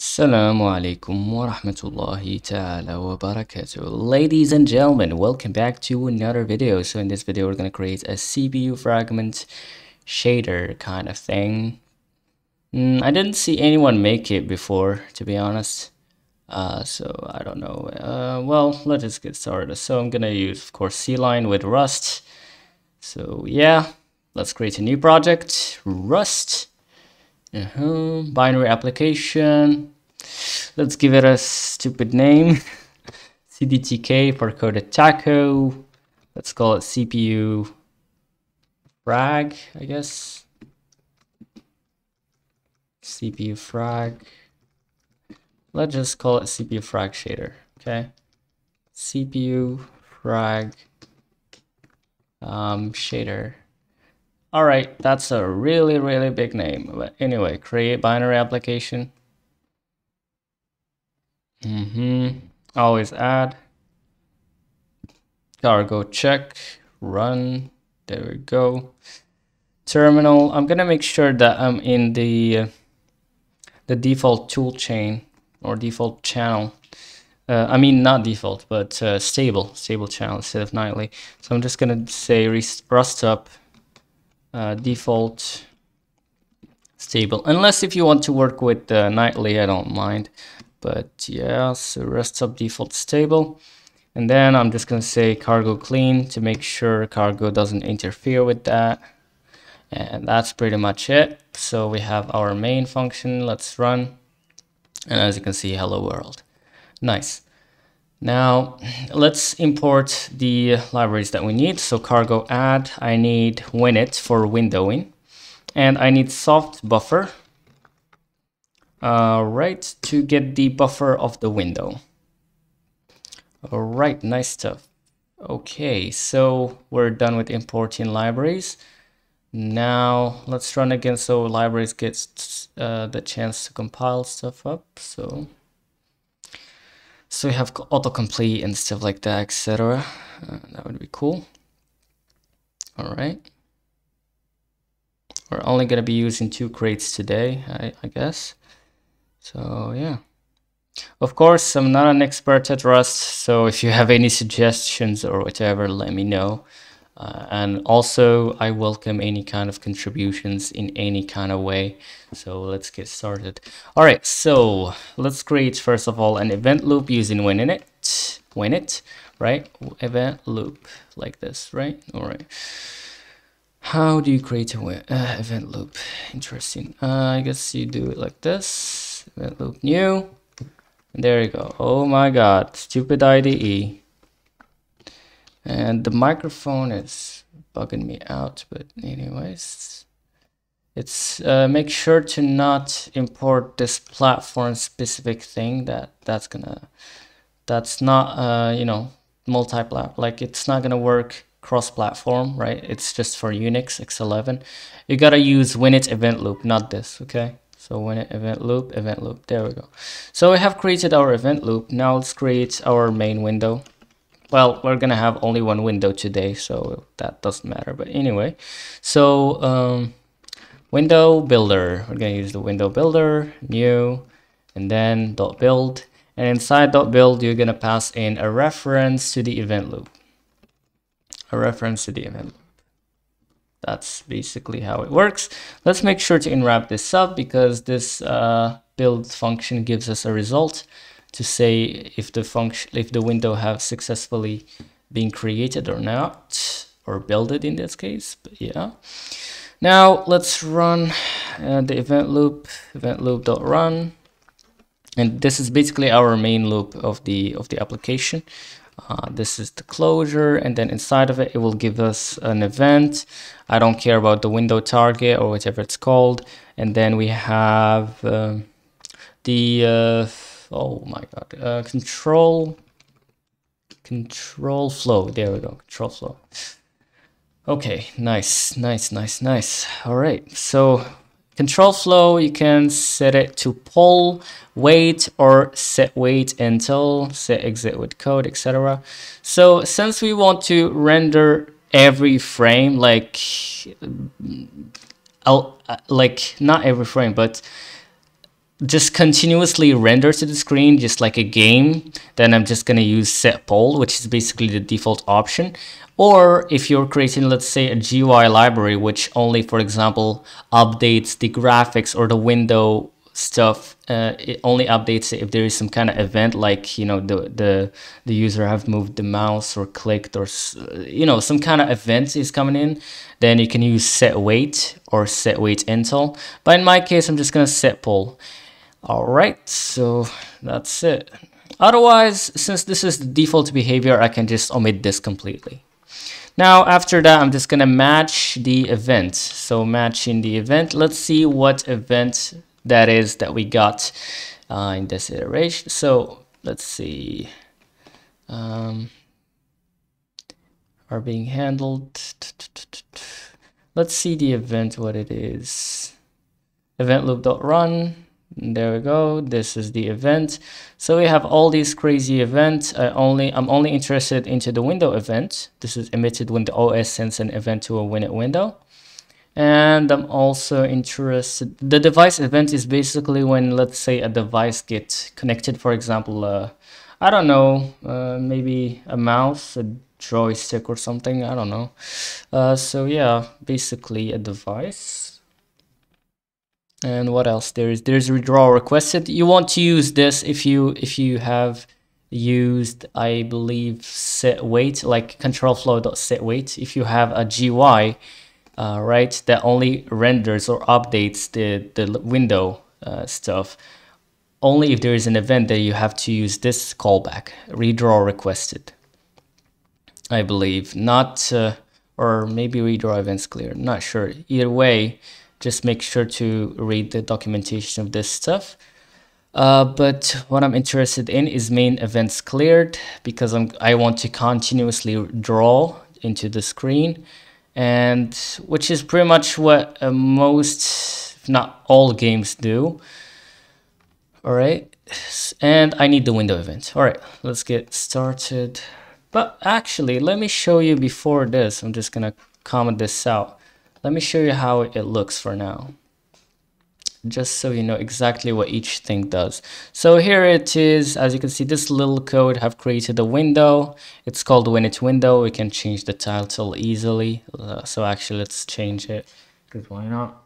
Assalamu alaikum wa rahmatullahi ta'ala wa barakatuh. Ladies and gentlemen, welcome back to another video. So in this video, we're to create a CPU fragment shader kind of thing. Mm, I didn't see anyone make it before, to be honest. Uh, so I don't know. Uh, well, let's just get started. So I'm to use, of course, CLion with Rust. So yeah, let's create a new project, Rust. Uh -huh. Binary application. Let's give it a stupid name. CDTK for Codotaku. Let's call it CPU frag, I guess. CPU frag. Let's just call it CPU frag shader, okay? CPU frag um, shader. All right, that's a really, really big name. But anyway, create binary application. Mm-hmm. Always add. Cargo check, run. There we go. Terminal. I'm gonna make sure that I'm in the uh, the default tool chain or default channel. Uh, I mean, not default, but uh, stable, stable channel instead of nightly. So I'm just gonna say rustup uh, default stable unless if you want to work with uh, nightly I don't mind. But yeah so rustup default stable. And then I'm just gonna say cargo clean to make sure cargo doesn't interfere with that. And that's pretty much it. So we have our main function let's run. And as you can see hello world. Nice now let's import the libraries that we need. So cargo add, I need winit for windowing and I need softbuffer uh, right to get the buffer of the window. All right, nice stuff. Okay, so we're done with importing libraries. Now let's run again so libraries gets uh, the chance to compile stuff up. So so we have autocomplete and stuff like that, etc. Uh, that would be cool. All right. We're only going to be using two crates today, I, I guess. So yeah. Of course, I'm not an expert at Rust, so if you have any suggestions or whatever, let me know. Uh, and also, I welcome any kind of contributions in any kind of way. So let's get started. All right, so let's create first of all an event loop using winit, winit, right? Event loop like this, right? All right. How do you create an uh, event loop? Interesting. Uh, I guess you do it like this. Event loop new. There you go. Oh my God, stupid IDE and the microphone is bugging me out but anyways it's uh, make sure to not import this platform specific thing that that's gonna that's not uh, you know multi-plat like it's not gonna work cross-platform right? It's just for Unix X11 you gotta use winit event loop not this okay? So winit event loop event loop there we go. So we have created our event loop. Now let's create our main window well we're gonna have only one window today so that doesn't matter but anyway. So um, window builder. We're gonna use the window builder new and then dot build. And inside dot build you're gonna pass in a reference to the event loop. A reference to the event loop. That's basically how it works. Let's make sure to unwrap this up because this uh, build function gives us a result to say if the function if the window have successfully been created or not or build it in this case but yeah. Now let's run uh, the event loop event loop dot run. And this is basically our main loop of the of the application. Uh, this is the closure and then inside of it it will give us an event. I don't care about the window target or whatever it's called. And then we have uh, the oh my god. Uh, control control flow. There we go. Control flow. Okay. Nice nice nice nice. All right. So control flow you can set it to poll wait or set wait until set exit with code etc so since we want to render every frame like I'll, uh, like not every frame but just continuously render to the screen just like a game, then I'm just gonna use set poll, which is basically the default option. Or if you're creating, let's say, a GUI library, which only, for example, updates the graphics or the window stuff, uh, it only updates if there is some kind of event, like you know the the the user have moved the mouse or clicked or you know some kind of event is coming in. Then you can use set wait or set wait until. But in my case, I'm just gonna set poll. All right, so that's it. Otherwise, since this is the default behavior, I can just omit this completely. Now, after that, I'm just to match the event. So matching the event, let's see what event that is that we got uh, in this iteration. So let's see. Um, are being handled. Let's see the event, what it is. Event loop.run. There we go. This is the event. So we have all these crazy events. I only I'm only interested into the window event. This is emitted when the OS sends an event to a winit window. And I'm also interested. The device event is basically when let's say a device gets connected. For example, uh, I don't know, uh, maybe a mouse, a joystick or something. I don't know. Uh, so yeah, basically a device and what else? There is there's redraw requested you want to use this if you if you have used i believe set wait like control flow dot set wait if you have a gui uh, right that only renders or updates the the window uh, stuff. Only if there is an event that you have to use this callback redraw requested i believe. Not uh, or maybe redraw events clear. Not sure. Either way just make sure to read the documentation of this stuff. Uh, but what I'm interested in is main events cleared because I'm, I want to continuously draw into the screen and which is pretty much what uh, most, if not all games do. All right. And I need the window event. All right, let's get started. But actually, let me show you before this. I'm just going to comment this out. Let me show you how it looks for now just so you know exactly what each thing does. So here it is, as you can see, this little code have created a window. It's called winit window. We can change the title easily. Uh, so actually, let's change it because why not?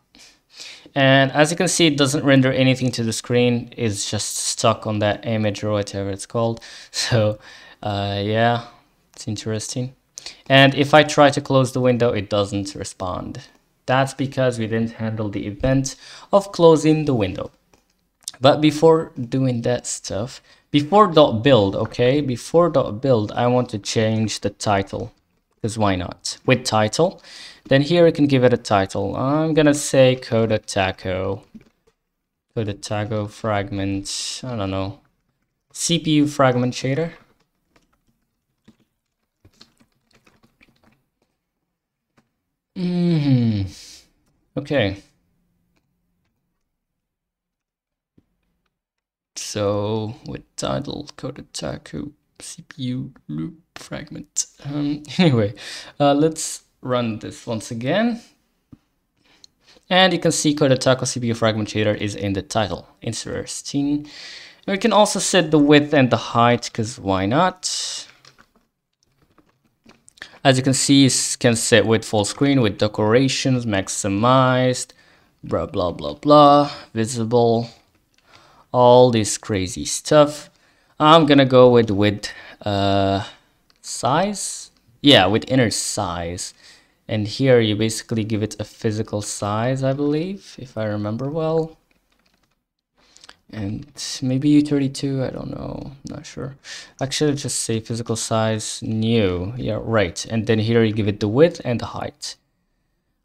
And as you can see, it doesn't render anything to the screen. It's just stuck on that image or whatever it's called. So uh, yeah, it's interesting. And if I try to close the window, it doesn't respond. That's because we didn't handle the event of closing the window. But before doing that stuff, before dot .build, okay, before dot .build, I want to change the title, because why not? With title, then here I can give it a title. I'm gonna say Codotaku, Coda Taco fragment, I don't know, CPU fragment shader. Mm hmm. Okay. So with title Taco CPU loop fragment. Um, anyway, uh, let's run this once again. And you can see Taco CPU fragment shader is in the title. Interesting. We can also set the width and the height because why not? As you can see, it can set with full screen with decorations, maximized, blah, blah, blah, blah, visible, all this crazy stuff. I'm gonna go with with uh, size. Yeah, with inner size. And here you basically give it a physical size, I believe, if I remember well and maybe U32, I don't know, not sure. Actually, just say physical size new, yeah, right. And then here you give it the width and the height.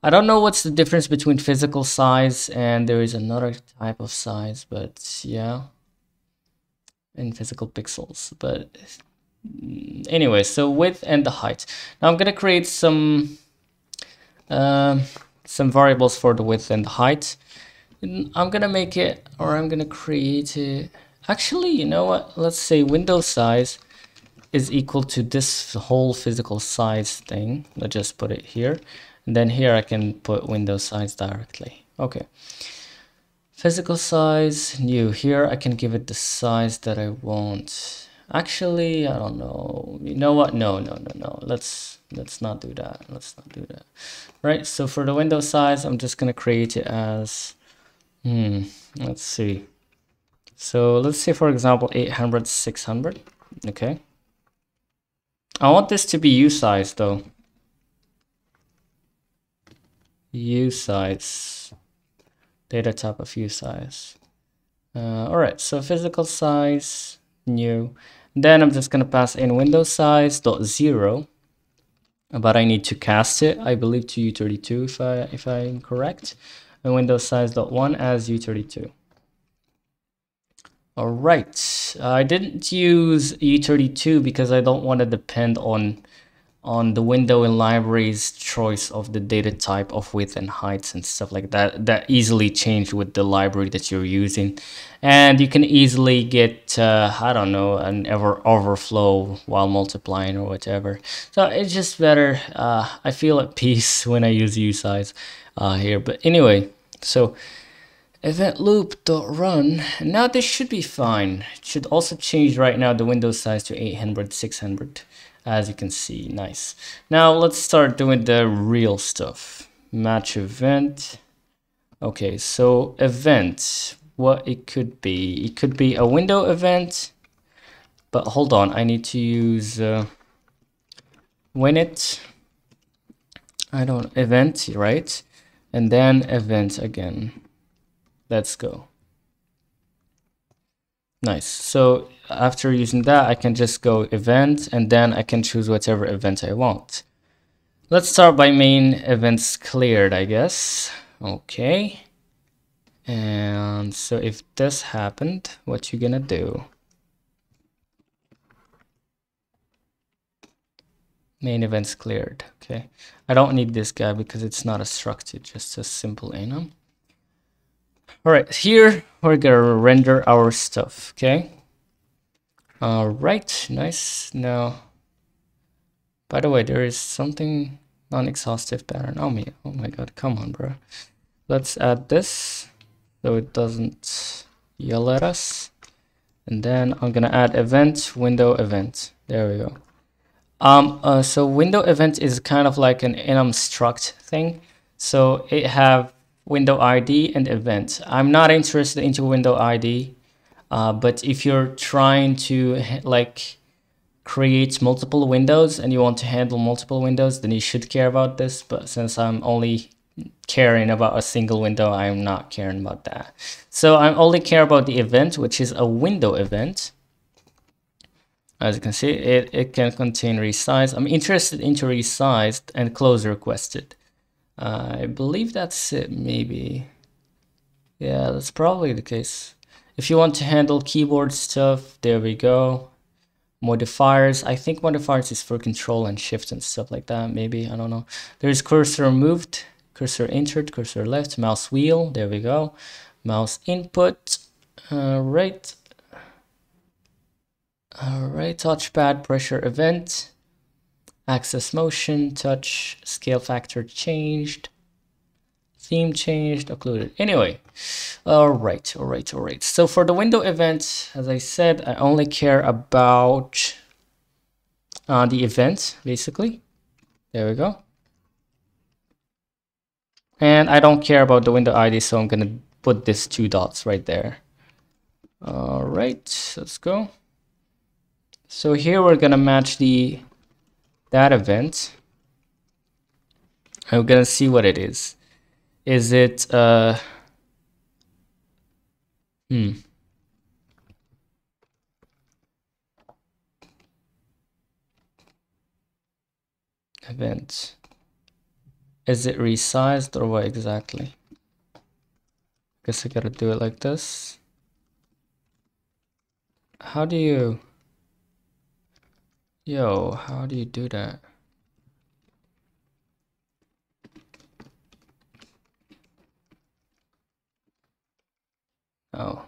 I don't know what's the difference between physical size and there is another type of size, but yeah, in physical pixels. But mm, anyway, so width and the height. Now I'm gonna create some um, some variables for the width and the height. I'm gonna make it or I'm gonna create it actually you know what let's say window size is equal to this whole physical size thing let's just put it here and then here I can put window size directly okay Physical size, new. Here I can give it the size that I want. Actually, I don't know. You know what? No, no, no, no. Let's let's not do that. Let's not do that. Right. So for the window size, I'm just gonna create it as. Hmm. Let's see. So let's say, for example, 800, 600. Okay. I want this to be usize though. usize. Data type of usize. Uh, all right. So physical size, new. Then I'm just going to pass in window size dot zero, but I need to cast it, I believe, to U32 if I if I'm correct, and window size one as U32. All right, I didn't use U32 because I don't want to depend on on the window in libraries choice of the data type of width and heights and stuff like that. That easily change with the library that you're using. And you can easily get uh, I don't know an ever overflow while multiplying or whatever. So it's just better uh, I feel at peace when I use usize uh, here. But anyway so event loop dot run now this should be fine. It should also change right now the window size to 800 600 as you can see. Nice. Now let's start doing the real stuff. Match event. Okay so event what it could be. It could be a window event but hold on I need to use uh, it I don't event right and then event again let's go Nice. So after using that, I can just go event and then I can choose whatever event I want. Let's start by main events cleared, I guess. Okay. And so if this happened, what you gonna do? Main events cleared. Okay. I don't need this guy because it's not a structure, just a simple enum. All right, here we're gonna render our stuff, okay? All right, nice. Now, by the way, there is something non-exhaustive pattern. Oh me, oh my god, come on, bro. Let's add this so it doesn't yell at us. And then I'm gonna add event, window event. There we go. Um, uh, so window event is kind of like an enum struct thing. So it have window ID and event. I'm not interested into window ID, uh, but if you're trying to like create multiple windows and you want to handle multiple windows, then you should care about this. But since I'm only caring about a single window, I'm not caring about that. So I only care about the event, which is a window event. As you can see, it, it can contain resize. I'm interested into resized and close requested. I believe that's it, maybe. Yeah, that's probably the case. If you want to handle keyboard stuff, there we go. Modifiers, I think modifiers is for control and shift and stuff like that, maybe, I don't know. There's cursor moved, cursor entered, cursor left, mouse wheel, there we go. Mouse input, uh, right. All right, touchpad pressure event axis motion, touch, scale factor changed, theme changed, occluded. Anyway, all right, all right, all right. So for the window event, as I said, I only care about uh, the event, basically. There we go. And I don't care about the window ID, so I'm going to put these two dots right there. All right, let's go. So here we're going to match the that event. I'm gonna see what it is. Is it uh hmm event is it resized or what exactly guess I gotta do it like this how do you Yo, how do you do that? Oh.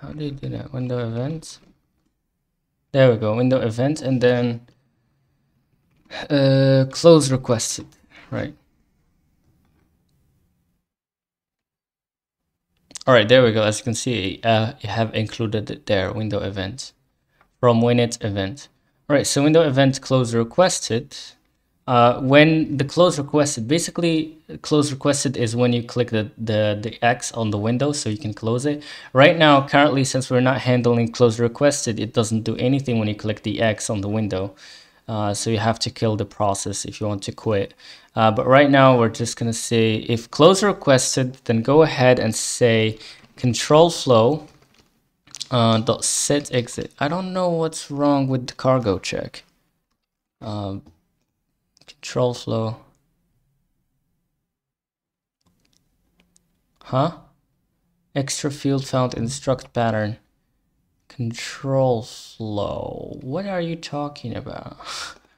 How do you do that? Window events? There we go, window event and then uh, close requested, right? All right, there we go. As you can see, uh, you have included it there, window event from winit event. All right, so window event close requested. Uh, when the close requested, basically close requested is when you click the, the, the X on the window so you can close it. Right now, currently, since we're not handling close requested, it doesn't do anything when you click the X on the window. Uh, so you have to kill the process if you want to quit. Uh, but right now we're just gonna say if close requested, then go ahead and say control flow uh, dot set exit. I don't know what's wrong with the cargo check. Um, control flow. Huh? Extra field found in struct pattern. Control flow. What are you talking about?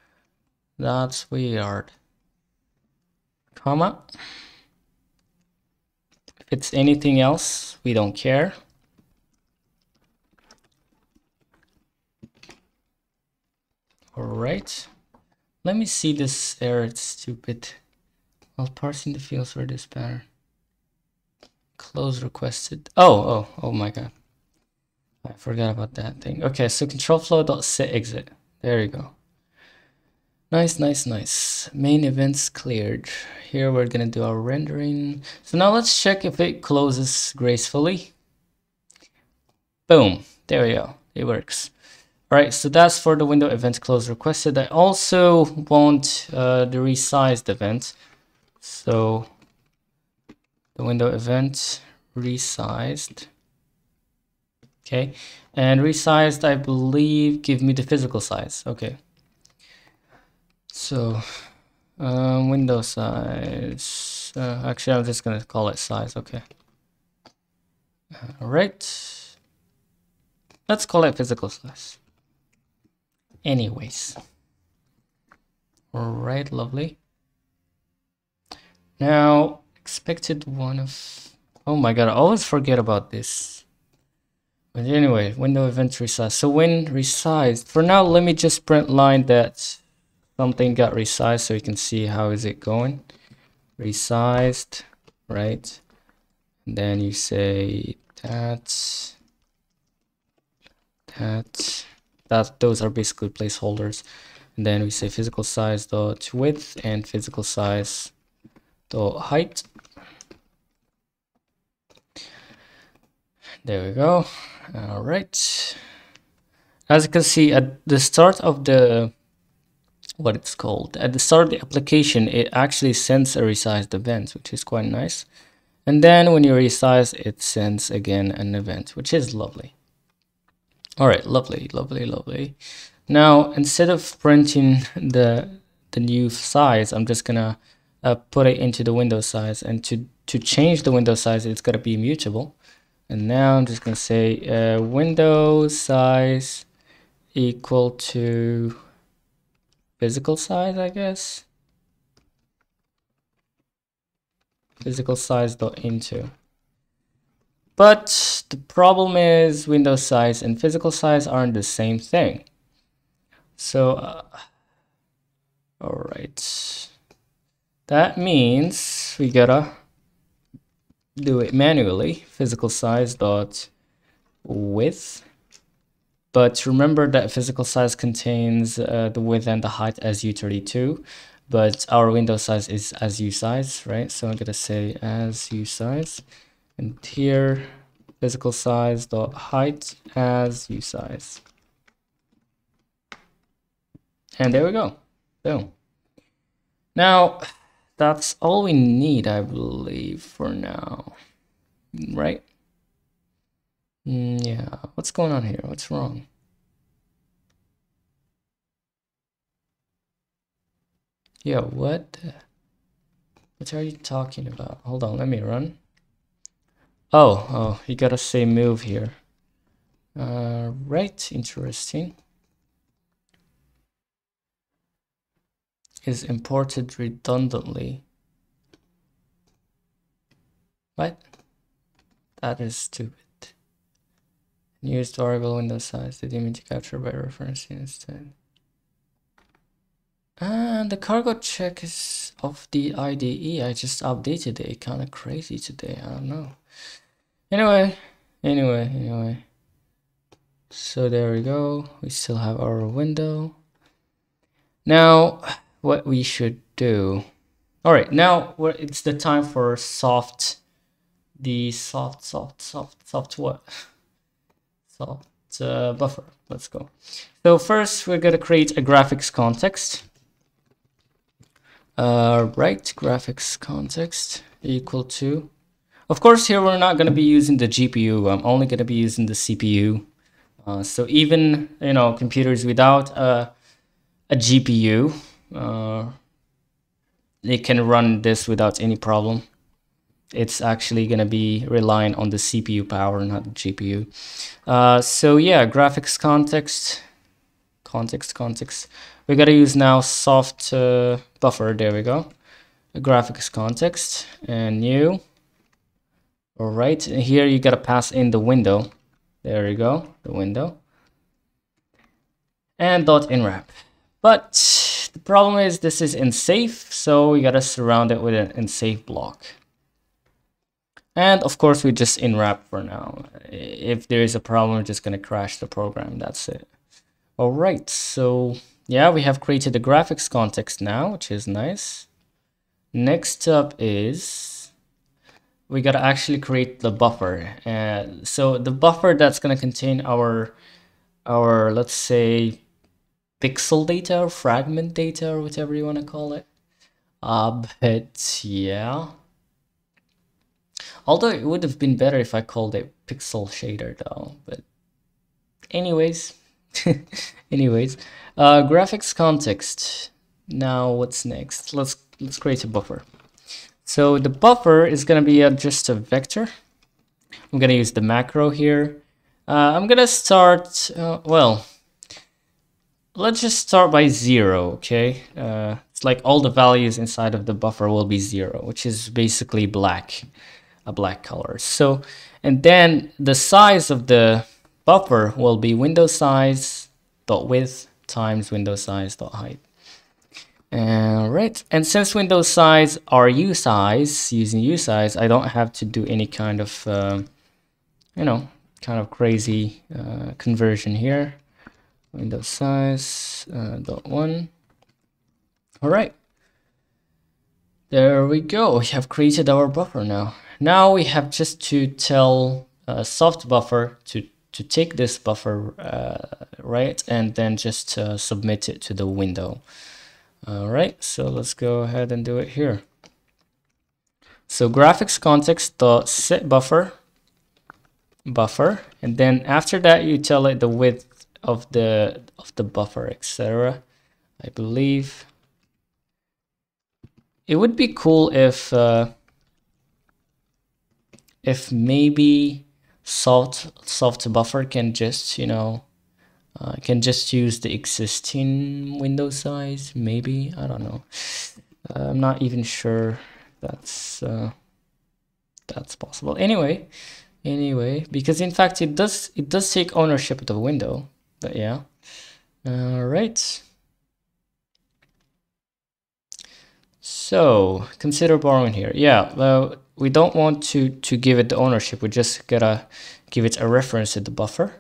That's weird. Comma. If it's anything else, we don't care. Alright. Let me see this error, it's stupid. While parsing the fields for this pattern. Close requested. Oh, oh, oh my god. I forgot about that thing. Okay, so control flow dot set exit. There you go. Nice, nice, nice. Main events cleared. Here we're gonna do our rendering. So now let's check if it closes gracefully. Boom, there we go, it works. All right, so that's for the window event close requested. I also want uh, the resized event. So the window event resized. Okay, and resized, I believe, give me the physical size. Okay. So um, window size. Uh, actually, I'm just gonna call it size. Okay. All right. Let's call it physical size anyways. All right, lovely. Now, expected one of... Oh my god, I always forget about this. But anyway, window event resize. So when resized, for now, let me just print line that something got resized so you can see how is it going. Resized, right? And then you say that, that, that those are basically placeholders. And then we say physical size dot width and physical size dot height. There we go. All right. As you can see at the start of the what it's called at the start of the application it actually sends a resized event which is quite nice. And then when you resize it sends again an event which is lovely all right, lovely, lovely, lovely. Now, instead of printing the the new size, I'm just gonna uh, put it into the window size. And to, to change the window size, it's gotta be mutable. And now I'm just gonna say uh, window size equal to physical size, I guess. Physical size dot into. But the problem is window size and physical size aren't the same thing. So, uh, all right. That means we gotta do it manually. Physical size dot width. But remember that physical size contains uh, the width and the height as U32, but our window size is as usize, right? So I'm gonna say as usize and here physical size dot height as usize. And there we go. Boom. Now that's all we need i believe for now. Right? Mm, yeah. What's going on here? What's wrong? Yeah what what are you talking about? Hold on let me run Oh, oh, you gotta say move here. Uh, right, interesting. Is imported redundantly. What? That is stupid. Use variable window size, the image capture by referencing instead. And the cargo check is of the IDE. I just updated it. Kind of crazy today. I don't know. Anyway, anyway, anyway. So there we go. We still have our window. Now, what we should do. All right, now it's the time for soft, the soft, soft, soft, soft what? Soft uh, buffer. Let's go. So first, we're gonna create a graphics context. Uh, right, graphics context equal to. Of course, here we're not gonna be using the GPU. I'm only gonna be using the CPU. Uh, so even you know computers without a, a GPU, uh, they can run this without any problem. It's actually going to be relying on the CPU power, not the GPU. Uh, so yeah, graphics context, context, context. We got to use now soft uh, buffer. There we go. Graphics context and new. All right, and here you got to pass in the window. There you go, the window. And dot unwrap. But the problem is this is unsafe, so we gotta surround it with an unsafe block. And of course, we just unwrap for now. If there is a problem, we're just gonna crash the program, that's it. All right, so yeah, we have created the graphics context now, which is nice. Next up is we gotta actually create the buffer. Uh, so the buffer that's gonna contain our, our let's say, pixel data or fragment data or whatever you want to call it. Uh, but yeah. Although it would have been better if I called it pixel shader though, but anyways, anyways, uh, graphics context. Now what's next? Let's let's create a buffer. So the buffer is gonna be a, just a vector. I'm gonna use the macro here. Uh, I'm gonna start, uh, well, let's just start by zero, okay? Uh, it's like all the values inside of the buffer will be zero, which is basically black, a black color. So, and then the size of the buffer will be window size dot width times window size dot height. All right, and since window size are usize, using usize, I don't have to do any kind of, uh, you know, kind of crazy uh, conversion here. Window size uh, dot one. All right. There we go. We have created our buffer now. Now we have just to tell a softbuffer to to take this buffer uh, right and then just uh, submit it to the window all right so let's go ahead and do it here. So graphics context dot set buffer buffer and then after that you tell it the width of the of the buffer etc i believe. It would be cool if uh, if maybe soft softbuffer can just you know uh, can just use the existing window size maybe i don't know uh, i'm not even sure that's uh, that's possible anyway anyway because in fact it does it does take ownership of the window but yeah. All right. So consider borrowing here. Yeah, well, we don't want to, to give it the ownership. We just gotta give it a reference to the buffer.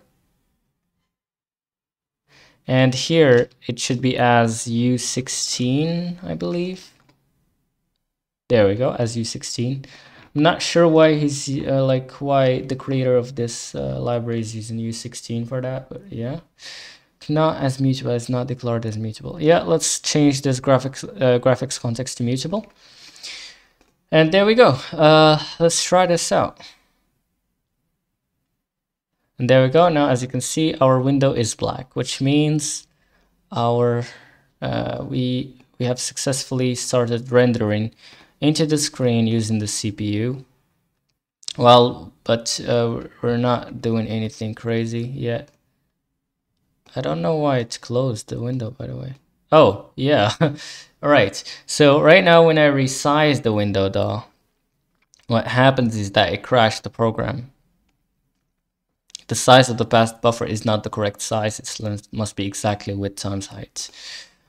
And here it should be as U16, I believe. There we go, as U16. I'm not sure why he's uh, like why the creator of this uh, library is using U16 for that, but yeah. Not as mutable it's not declared as mutable. Yeah, let's change this graphics uh, graphics context to mutable. And there we go. Uh, let's try this out. And there we go. Now, as you can see, our window is black, which means our uh, we we have successfully started rendering into the screen using the CPU. Well, but uh, we're not doing anything crazy yet. I don't know why it's closed, the window, by the way. Oh, yeah. All right. So right now when I resize the window though, what happens is that it crashed the program. The size of the past buffer is not the correct size. It must be exactly width times height.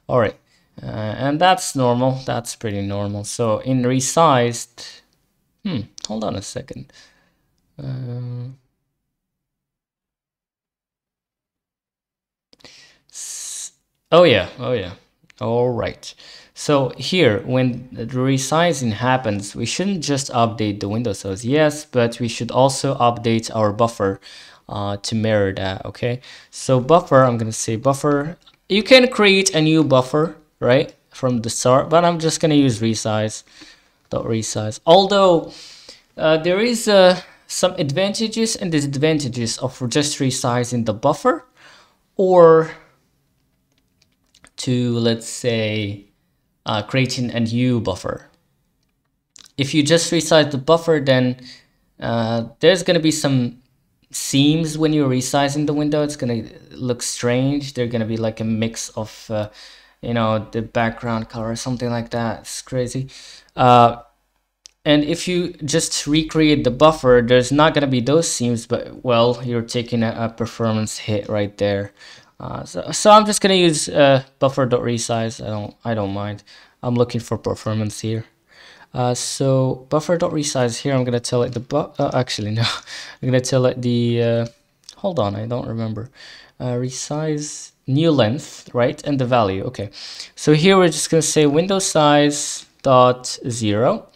All right. Uh, and that's normal. That's pretty normal. So in resized, hmm, hold on a second. Um, oh yeah, oh yeah. All right. So here, when the resizing happens, we shouldn't just update the window size. Yes, but we should also update our buffer uh, to mirror that, okay? So buffer, I'm gonna say buffer. You can create a new buffer, right? From the start, but I'm just gonna use resize, dot resize. Although uh, there is uh, some advantages and disadvantages of just resizing the buffer or to, let's say, uh, creating a new buffer. If you just resize the buffer, then uh, there's going to be some seams when you're resizing the window. It's going to look strange. They're going to be like a mix of, uh, you know, the background color or something like that. It's crazy. Uh, and if you just recreate the buffer, there's not going to be those seams, but well, you're taking a, a performance hit right there. Uh, so, so I'm just gonna use uh, buffer.resize. I don't I don't mind. I'm looking for performance here. Uh, so buffer.resize here. I'm gonna tell it the bu uh, actually no. I'm gonna tell it the uh, hold on. I don't remember. Uh, resize new length right and the value. Okay. So here we're just gonna say window size dot zero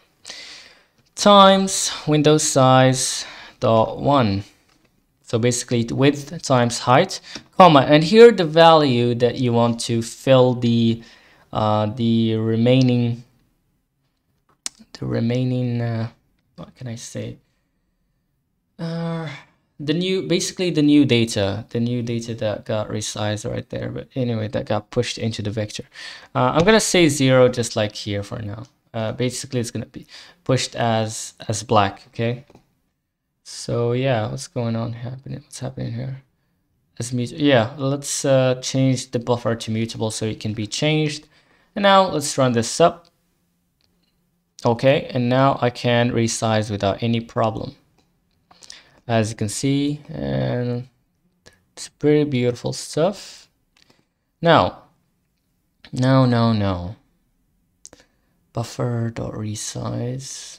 times window size dot one. So basically width times height, comma, and here the value that you want to fill the uh, the remaining the remaining uh, what can I say? Uh, the new basically the new data, the new data that got resized right there. But anyway, that got pushed into the vector. Uh, I'm gonna say zero just like here for now. Uh, basically, it's gonna be pushed as as black. Okay. So yeah, what's going on happening? What's happening here? As mut yeah, let's uh, change the buffer to mutable so it can be changed. And now let's run this up. Okay, and now I can resize without any problem. As you can see, and it's pretty beautiful stuff. Now, no, no, no. Buffer dot resize.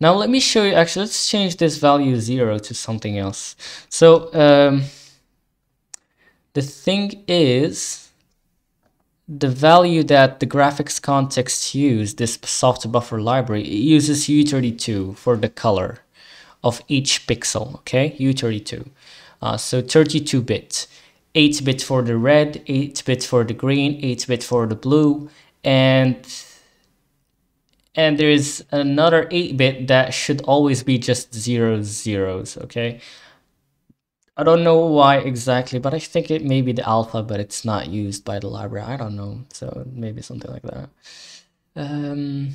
Now let me show you, actually, let's change this value 0 to something else. So um, the thing is, the value that the graphics context use, this softbuffer library, it uses U32 for the color of each pixel, okay? U32. Uh, so 32 bit, 8 bit for the red, 8 bit for the green, 8 bit for the blue, and and there is another 8-bit that should always be just zeros zeros okay I don't know why exactly but I think it may be the alpha but it's not used by the library I don't know so maybe something like that um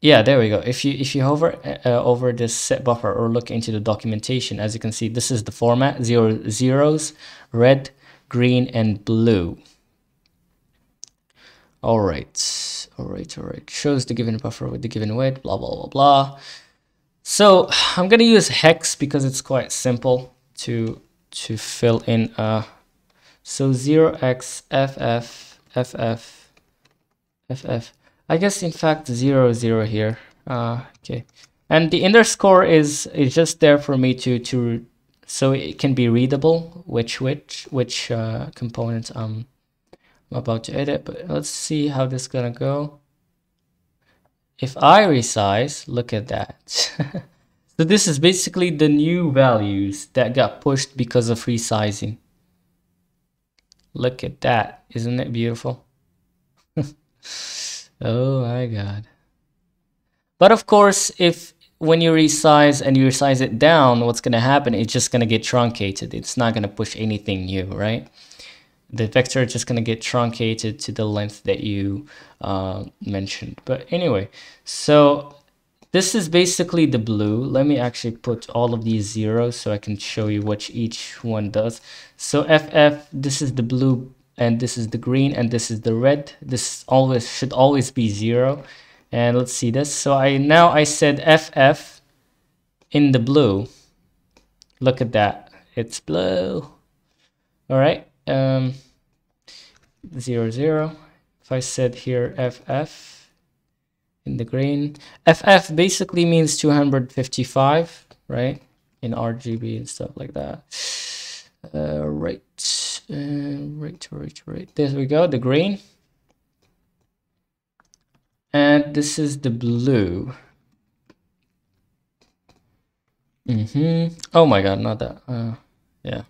yeah there we go if you if you hover uh, over this set buffer or look into the documentation as you can see this is the format zero zeros red green and blue all right, all right, all right. Shows the given buffer with the given weight, blah, blah, blah, blah. So I'm going to use hex because it's quite simple to to fill in. Uh, so 0x ff ff ff. I guess in fact 0 0 here. Uh, okay, and the underscore is is just there for me to to so it can be readable which which which uh, component um I'm about to edit, but let's see how this is gonna go. If I resize, look at that. so this is basically the new values that got pushed because of resizing. Look at that. Isn't it beautiful? oh my god. But of course, if when you resize and you resize it down, what's going to happen? It's just going to get truncated. It's not going to push anything new, right? The vector is just going to get truncated to the length that you uh, mentioned. But anyway, so this is basically the blue. Let me actually put all of these zeros so I can show you what each one does. So FF, this is the blue and this is the green and this is the red. This always should always be zero. And let's see this. So I now I said FF in the blue. Look at that. It's blue. All right um, 0, 0. If I said here FF in the green. FF basically means 255, right? In RGB and stuff like that. Uh, right, uh, right, right, right. There we go, the green. And this is the blue. Mm-hmm. Oh my god, not that. Uh, yeah.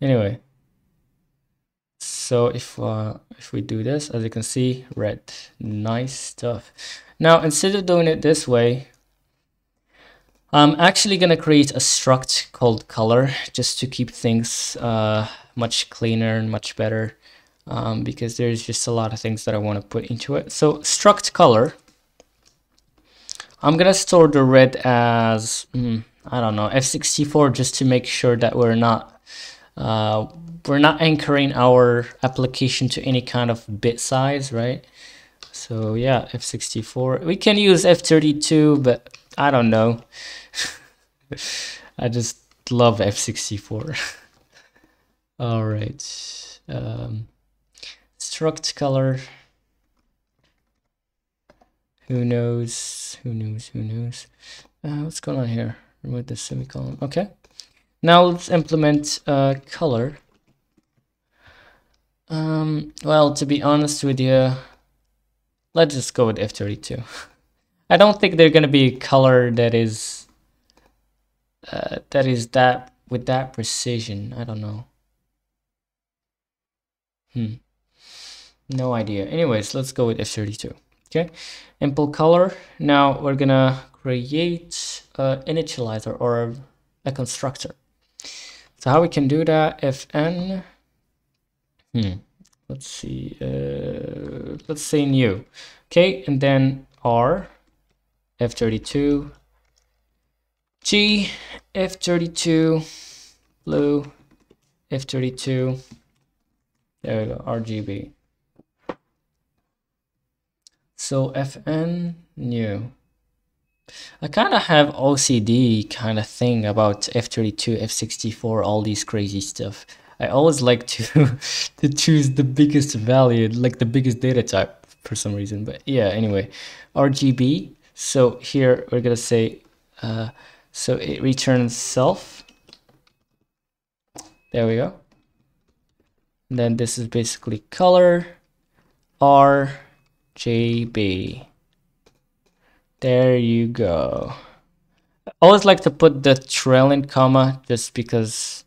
Anyway. So if uh, if we do this, as you can see, red, nice stuff. Now, instead of doing it this way, I'm actually gonna create a struct called color just to keep things uh, much cleaner and much better um, because there's just a lot of things that I want to put into it. So struct color, I'm gonna store the red as mm, I don't know F64 just to make sure that we're not uh, we're not anchoring our application to any kind of bit size, right? So yeah, F64. We can use F32, but I don't know. I just love F64. All right. Um, struct color. Who knows? Who knows? Who knows? Uh, what's going on here? Remove the semicolon. Okay. Now let's implement uh, color. Um, well, to be honest with you, let's just go with F32. I don't think they're to be a color that is uh, that is that with that precision. I don't know. Hmm. No idea. Anyways, let's go with F32. Okay. Impl color. Now we're gonna create an initializer or a constructor. So how we can do that? Fn. Hmm. Let's see. Uh, let's say new. Okay, and then R F32 G F32 blue F32 there we go RGB so FN new I kind of have OCD kind of thing about F32 F64 all these crazy stuff I always like to to choose the biggest value like the biggest data type for some reason but yeah anyway RGB so here we're gonna say uh, so it returns self. There we go. And then this is basically color RGB. There you go. I always like to put the trailing comma just because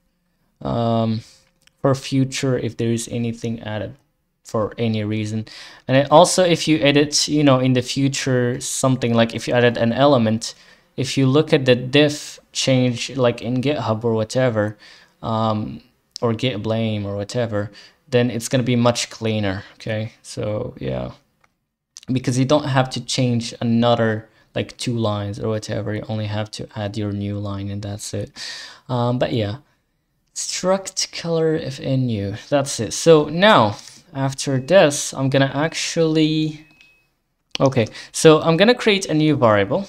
um, for future if there is anything added for any reason. And also if you edit, you know, in the future something like if you added an element, if you look at the diff change like in GitHub or whatever, um, or git blame or whatever, then it's going to be much cleaner. Okay. So yeah, because you don't have to change another like two lines or whatever. You only have to add your new line and that's it. Um, but yeah, struct color if in new. That's it. So now after this, I'm to actually, okay, so I'm to create a new variable.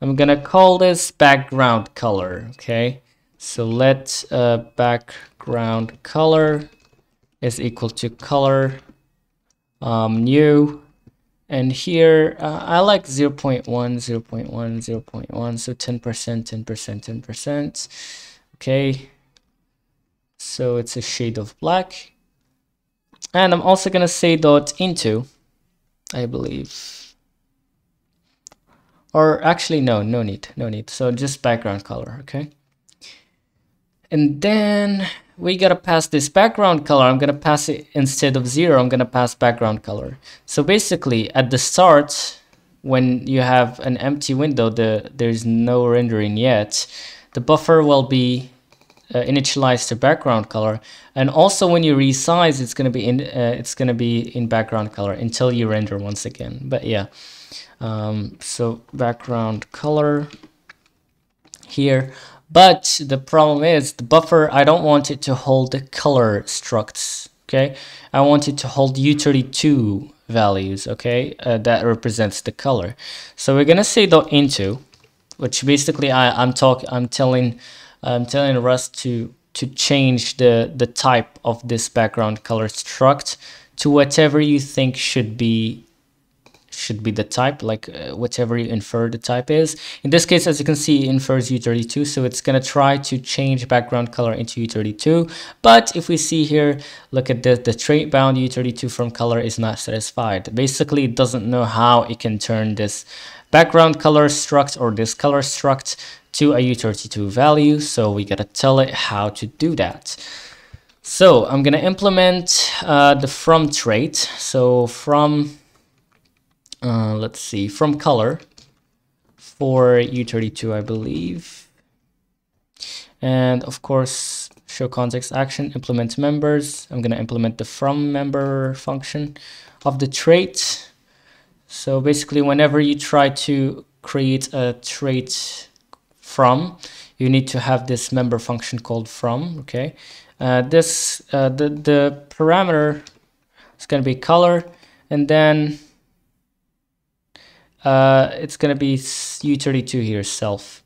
I'm gonna call this background color, okay? So let uh, background color is equal to color um, new. And here uh, I like 0 0.1, 0 0.1, 0 0.1, so 10%, 10%, 10%. Okay, so it's a shade of black. And I'm also gonna say dot into, I believe. Or actually, no, no need, no need. So just background color, okay? And then we gotta pass this background color. I'm gonna pass it instead of zero, I'm gonna pass background color. So basically at the start, when you have an empty window, the there's no rendering yet, the buffer will be uh, initialized to background color. And also when you resize, it's gonna be in uh, it's gonna be in background color until you render once again. But yeah. Um, so background color here. But the problem is the buffer, I don't want it to hold the color structs, okay? I want it to hold U32 values, okay? Uh, that represents the color. So we're gonna say dot into, which basically I, I'm talking, I'm telling, I'm telling Rust to to change the the type of this background color struct to whatever you think should be should be the type, like uh, whatever you infer the type is. In this case, as you can see, it infers U32, so it's going to try to change background color into U32. But if we see here, look at this, the trait bound U32 from color is not satisfied. Basically, it doesn't know how it can turn this background color struct or this color struct to a U32 value, so we got to tell it how to do that. So I'm going to implement uh, the from trait. So from uh, let's see, from color for U32, I believe. And of course, show context action, implement members. I'm going to implement the from member function of the trait. So basically, whenever you try to create a trait from, you need to have this member function called from, okay? Uh, this, uh, the, the parameter is going to be color, and then uh, it's going to be U32 here, self.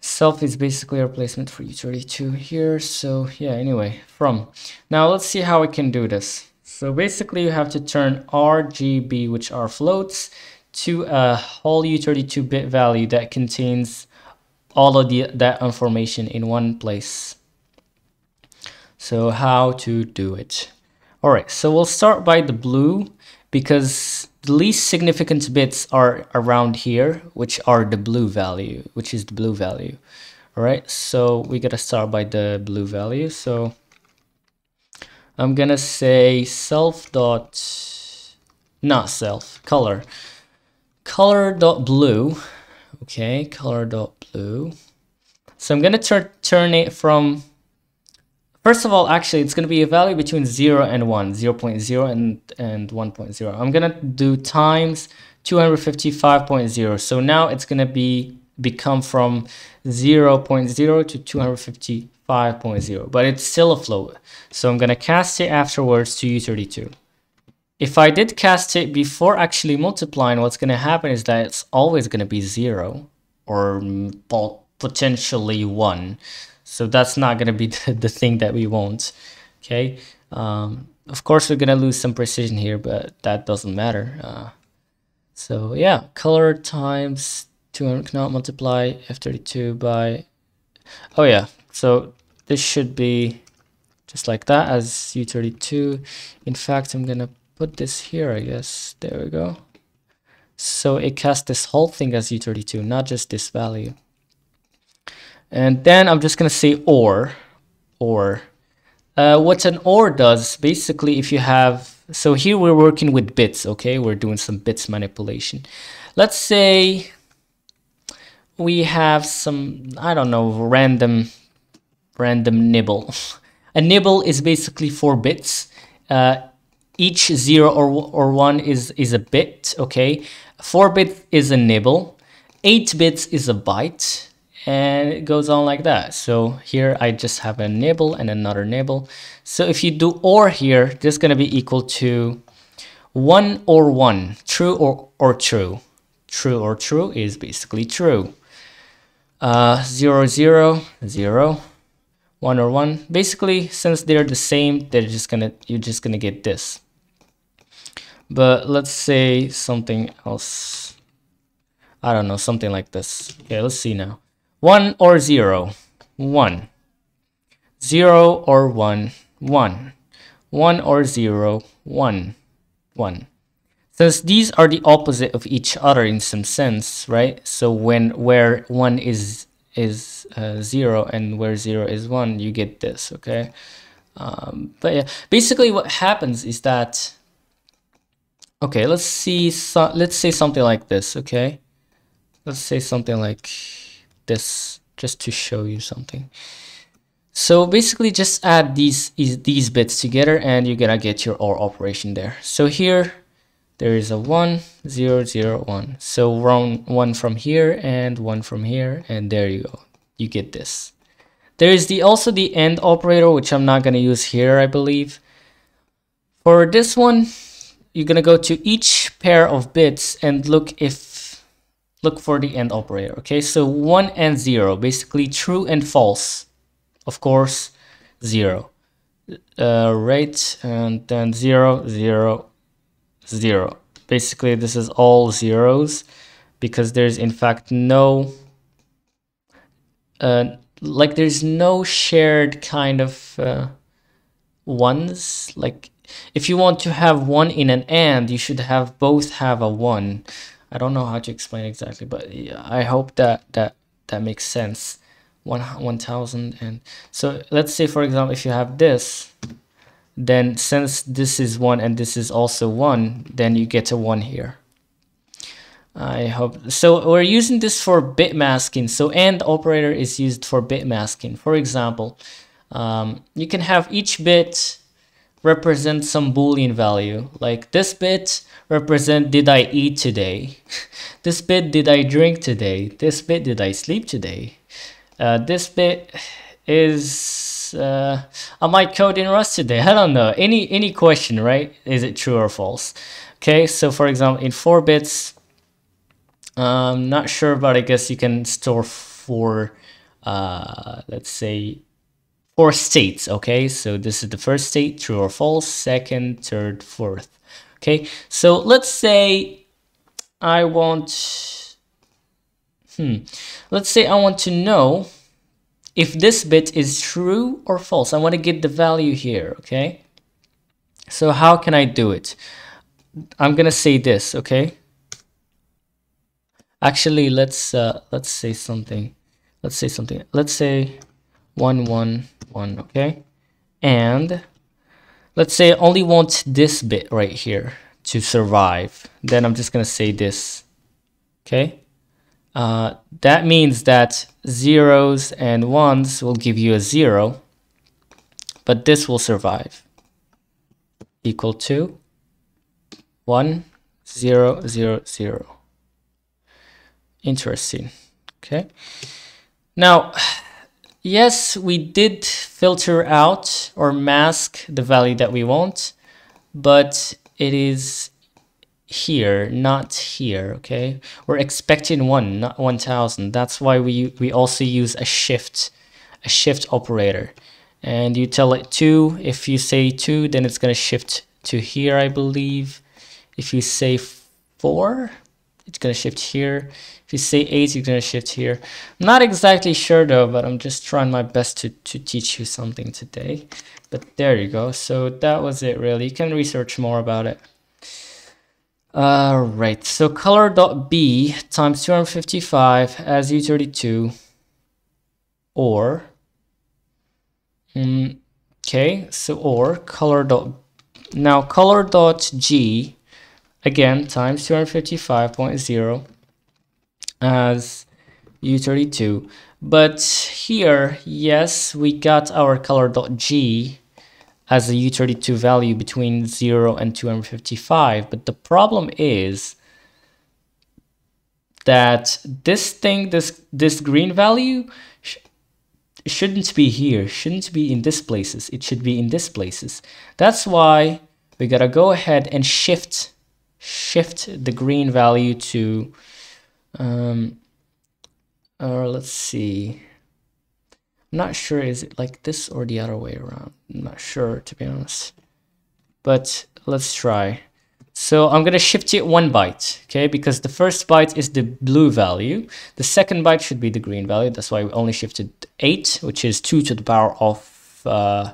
Self is basically a replacement for U32 here. So yeah, anyway, from. Now let's see how we can do this. So basically you have to turn RGB, which are floats, to a whole U32 bit value that contains all of the that information in one place. So how to do it? All right, so we'll start by the blue because the least significant bits are around here, which are the blue value, which is the blue value. All right, so we gotta start by the blue value. So I'm gonna say self dot, not self, color, color dot blue. Okay, color dot blue. So I'm gonna turn turn it from First of all, actually, it's to be a value between 0 and 1, 0 0.0 and, and 1.0. I'm to do times 255.0. So now it's to be become from 0 0.0 to 255.0, but it's still a float. So I'm going to cast it afterwards to U32. If I did cast it before actually multiplying, what's going to happen is that it's always going to be 0 or potentially 1. So that's not going to be the, thing that we want. Okay. Um, of course, we're going to lose some precision here, but that doesn't matter. Uh, so yeah, color times 200 cannot multiply F32 by, oh yeah, so this should be just like that as U32. In fact, I'm to put this here, I guess. There we go. So it casts this whole thing as U32, not just this value. And then I'm just to say or, or. Uh, what an or does, basically, if you have, so here we're working with bits, okay? We're doing some bits manipulation. Let's say we have some, I don't know, random, random nibble. A nibble is basically four bits. Uh, each zero or, or one is, is a bit, okay? Four bits is a nibble. Eight bits is a byte and it goes on like that. So here I just have a nibble and another nibble. So if you do OR here, this is going to be equal to 1 or 1, true or, or true. True or true is basically true. Uh, 0, 0, 0, 1 or 1. Basically, since they're the same, they're just gonna you're just gonna get this. But let's say something else. I don't know, something like this. Okay, let's see now. 1 or 0? 1. 0 or 1? 1. 1 or 0? 1. 1. Since these are the opposite of each other in some sense, right? So when where 1 is is uh, 0 and where 0 is 1, you get this, okay? Um, but yeah, basically what happens is that okay, let's see so, let's say something like this, okay? Let's say something like this just to show you something. So basically just add these, these bits together and you're gonna get your OR operation there. So here there is a 1, 0, 0, 1. So one from here and one from here and there you go. You get this. There is the also the AND operator which I'm not gonna use here I believe. For this one you're gonna go to each pair of bits and look if look for the AND operator. Okay, so 1 and 0, basically true and false. Of course, 0. Uh, right, and then 0, 0, 0. basically this is all zeros because there's in fact no uh, like there's no shared kind of uh, ones. Like if you want to have one in an and you should have both have a one. I don't know how to explain exactly but i hope that that that makes sense. One 1000 and so let's say for example if you have this then since this is one and this is also one then you get a one here. I hope so we're using this for bit masking. So and operator is used for bit masking. For example um, you can have each bit represent some boolean value. Like this bit represent did I eat today? This bit did I drink today? This bit did I sleep today? Uh, this bit is uh, I might code in Rust today I don't know any any question right is it true or false okay so for example in 4 bits I'm not sure, but I guess you can store four, uh, let's say, four states, okay? So this is the first state, true or false, second, third, fourth, okay? So let's say I want, hmm, let's say I want to know if this bit is true or false. I want to get the value here, okay? So how can I do it? I'm going to say this, okay? actually let's uh, let's say something let's say something let's say one one one okay and let's say I only want this bit right here to survive then I'm just gonna say this okay uh, that means that zeros and ones will give you a zero but this will survive. Equal to one zero zero zero. Interesting. Okay. Now yes we did filter out or mask the value that we want but it is here not here okay we're expecting one not 1000 that's why we we also use a shift a shift operator and you tell it two if you say two then it's going to shift to here i believe if you say four it's going to shift here if you say 8, you're going to shift here. I'm not exactly sure though, but I'm just trying my best to, to teach you something today. But there you go. So that was it really. You can research more about it. Alright, so color dot b times 255 as U32 or mm, okay, so or color dot now color dot g again times 255.0 as U32. But here, yes, we got our color.g as a U32 value between 0 and 255. But the problem is that this thing, this, this green value, sh shouldn't be here, shouldn't be in this places. It should be in this places. That's why we gotta go ahead and shift shift the green value to um, or let's see. I'm not sure, is it like this or the other way around? I'm not sure, to be honest. But let's try. So I'm going to shift it one byte, okay? Because the first byte is the blue value. The second byte should be the green value. That's why we only shifted 8, which is 2 to the power of uh,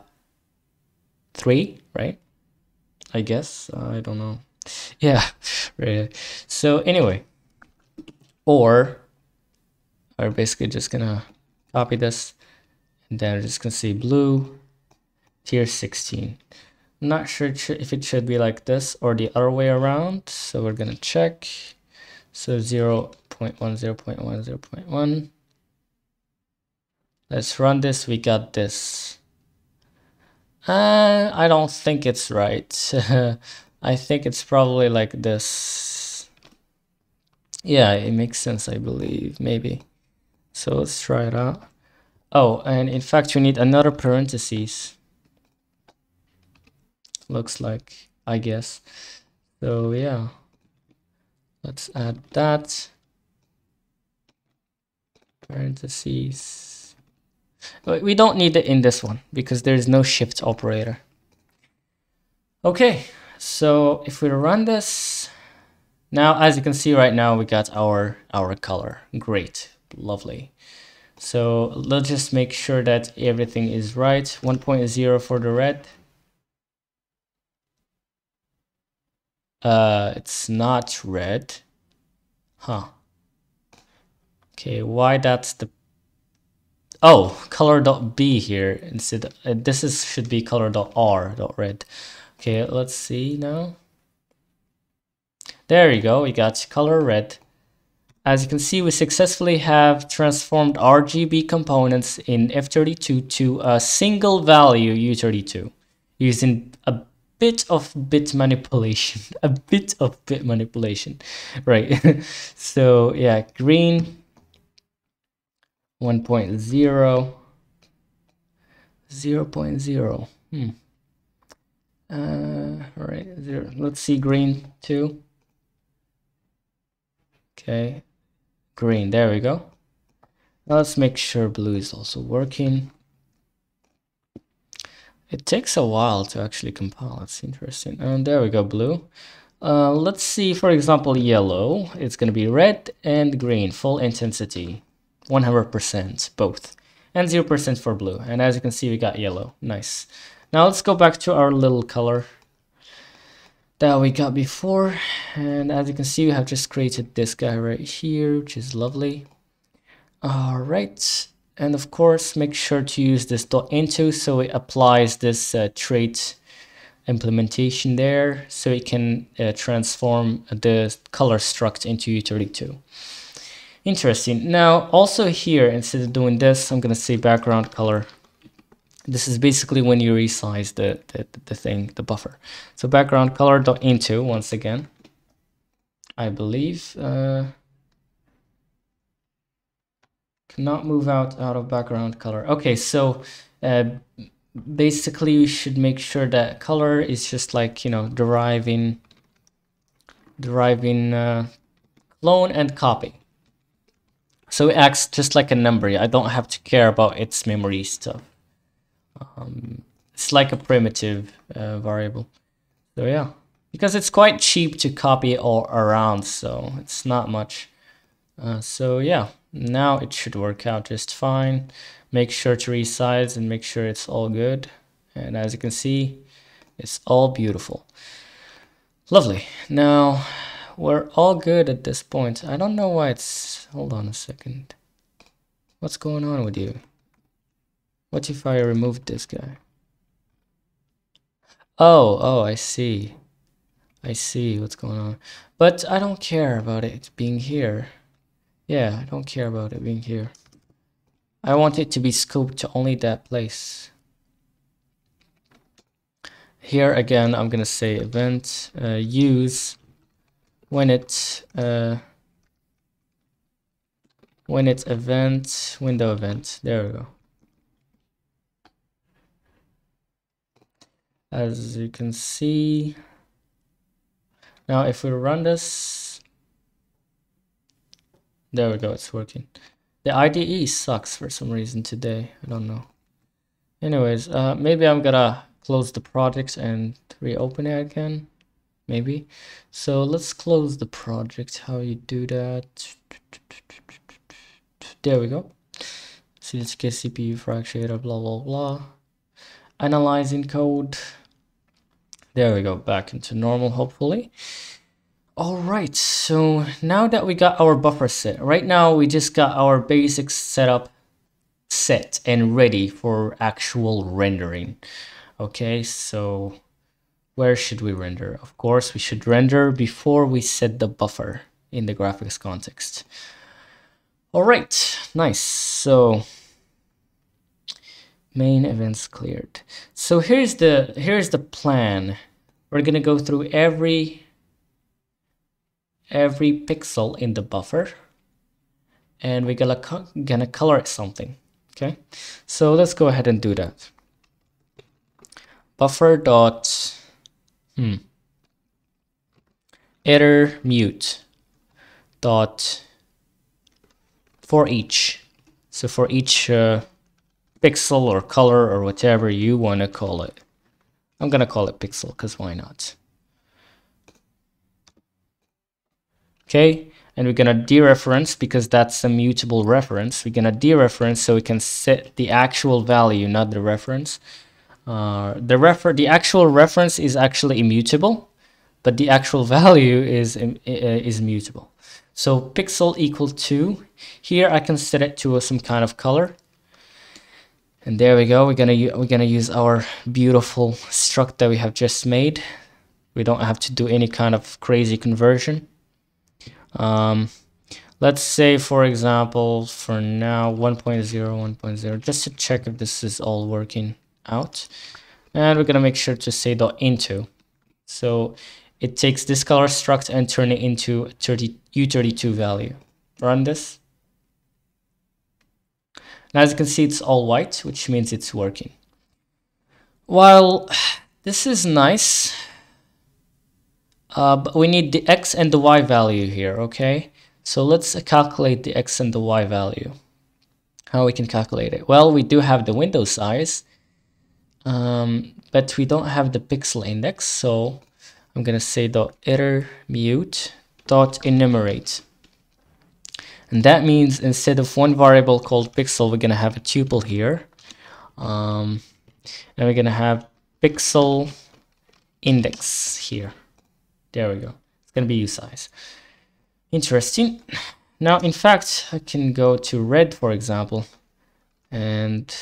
3, right? I guess. I don't know. Yeah, right. So anyway, or we're basically just gonna copy this and then we're just gonna say blue tier 16 I'm not sure if it should be like this or the other way around so we're gonna check. So 0 0.1 0 0.1 0 0.1 let's run this we got this. Uh, I don't think it's right. I think it's probably like this. Yeah, it makes sense, I believe, maybe. So let's try it out. Oh, and in fact, we need another parentheses. Looks like, I guess. So yeah, let's add that. Parentheses. We don't need it in this one because there's no shift operator. Okay, so if we run this, Now, as you can see right now, we got our, our color. Great, lovely. So let's just make sure that everything is right. 1.0 for the red. Uh, it's not red. Huh. Okay, why that's the oh color dot b here instead uh, this is should be color dot r dot red okay let's see now there you go we got color red as you can see we successfully have transformed RGB components in F32 to a single value U32 using a bit of bit manipulation a bit of bit manipulation right? So yeah green 1.0 0 0.0 hmm. Uh all right zero let's see green two. Okay green there we go. Now let's make sure blue is also working. It takes a while to actually compile it's interesting. And there we go blue. Uh, let's see for example yellow. It's going to be red and green full intensity. 100% both. And 0% for blue. And as you can see we got yellow. Nice. Now let's go back to our little color that we got before and as you can see we have just created this guy right here which is lovely all right and of course make sure to use this dot into so it applies this uh, trait implementation there so it can uh, transform the color struct into U32 Interesting. Now, also here, instead of doing this, I'm going to say background color. This is basically when you resize the, the, the thing, the buffer. So background color dot into, once again, I believe, uh, cannot move out, out of background color. Okay, so uh, basically you should make sure that color is just like, you know, deriving, deriving uh, clone and copy. So it acts just like a number. I don't have to care about its memory stuff. Um, it's like a primitive uh, variable. So yeah, because it's quite cheap to copy all around, so it's not much. Uh, so yeah, now it should work out just fine. Make sure to resize and make sure it's all good. And as you can see, it's all beautiful. Lovely. Now we're all good at this point. I don't know why it's... Hold on a second. What's going on with you? What if I remove this guy? Oh, oh, I see. I see what's going on. But I don't care about it being here. Yeah, I don't care about it being here. I want it to be scoped to only that place. Here again, I'm gonna say event uh, use when it uh, when it's event window event there we go as you can see. Now if we run this there we go it's working. The IDE sucks for some reason today. I don't know. Anyways uh, maybe I'm gonna close the project and reopen it again. Maybe. So let's close the project. How you do that? There we go. CSK CPU fracture blah blah blah. Analyzing code there we go back into normal hopefully all right so now that we got our buffer set right now we just got our basic setup set and ready for actual rendering okay so where should we render? Of course, we should render before we set the buffer in the graphics context. All right, nice. So main events cleared. So here's the here's the plan. We're gonna go through every every pixel in the buffer, and we're gonna gonna color it something. Okay, so let's go ahead and do that. Buffer dot Hmm. Iter mute dot for each. So for each uh, pixel or color or whatever you want to call it. I'm going to call it pixel because why not? Okay, and we're gonna dereference because that's a mutable reference. We're gonna dereference so we can set the actual value, not the reference. Uh, the refer the actual reference is actually immutable, but the actual value is uh, is mutable. So pixel equal to here I can set it to some kind of color. And there we go. We're gonna we're gonna use our beautiful struct that we have just made. We don't have to do any kind of crazy conversion. Um, let's say, for example, for now 1.0, 1.0, just to check if this is all working out. And we're gonna make sure to say dot into. So it takes this color struct and turn it into 30 U32 value. Run this. Now as you can see, it's all white, which means it's working. While this is nice, uh, but we need the x and the y value here, okay? So let's calculate the x and the y value. How we can calculate it? Well, we do have the window size, um, but we don't have the pixel index, so I'm gonna say dot iter mute dot enumerate. And that means instead of one variable called pixel, we're gonna have a tuple here. Um, and we're gonna have pixel index here. There we go. It's going to be u size. Interesting. Now, in fact, I can go to red, for example, and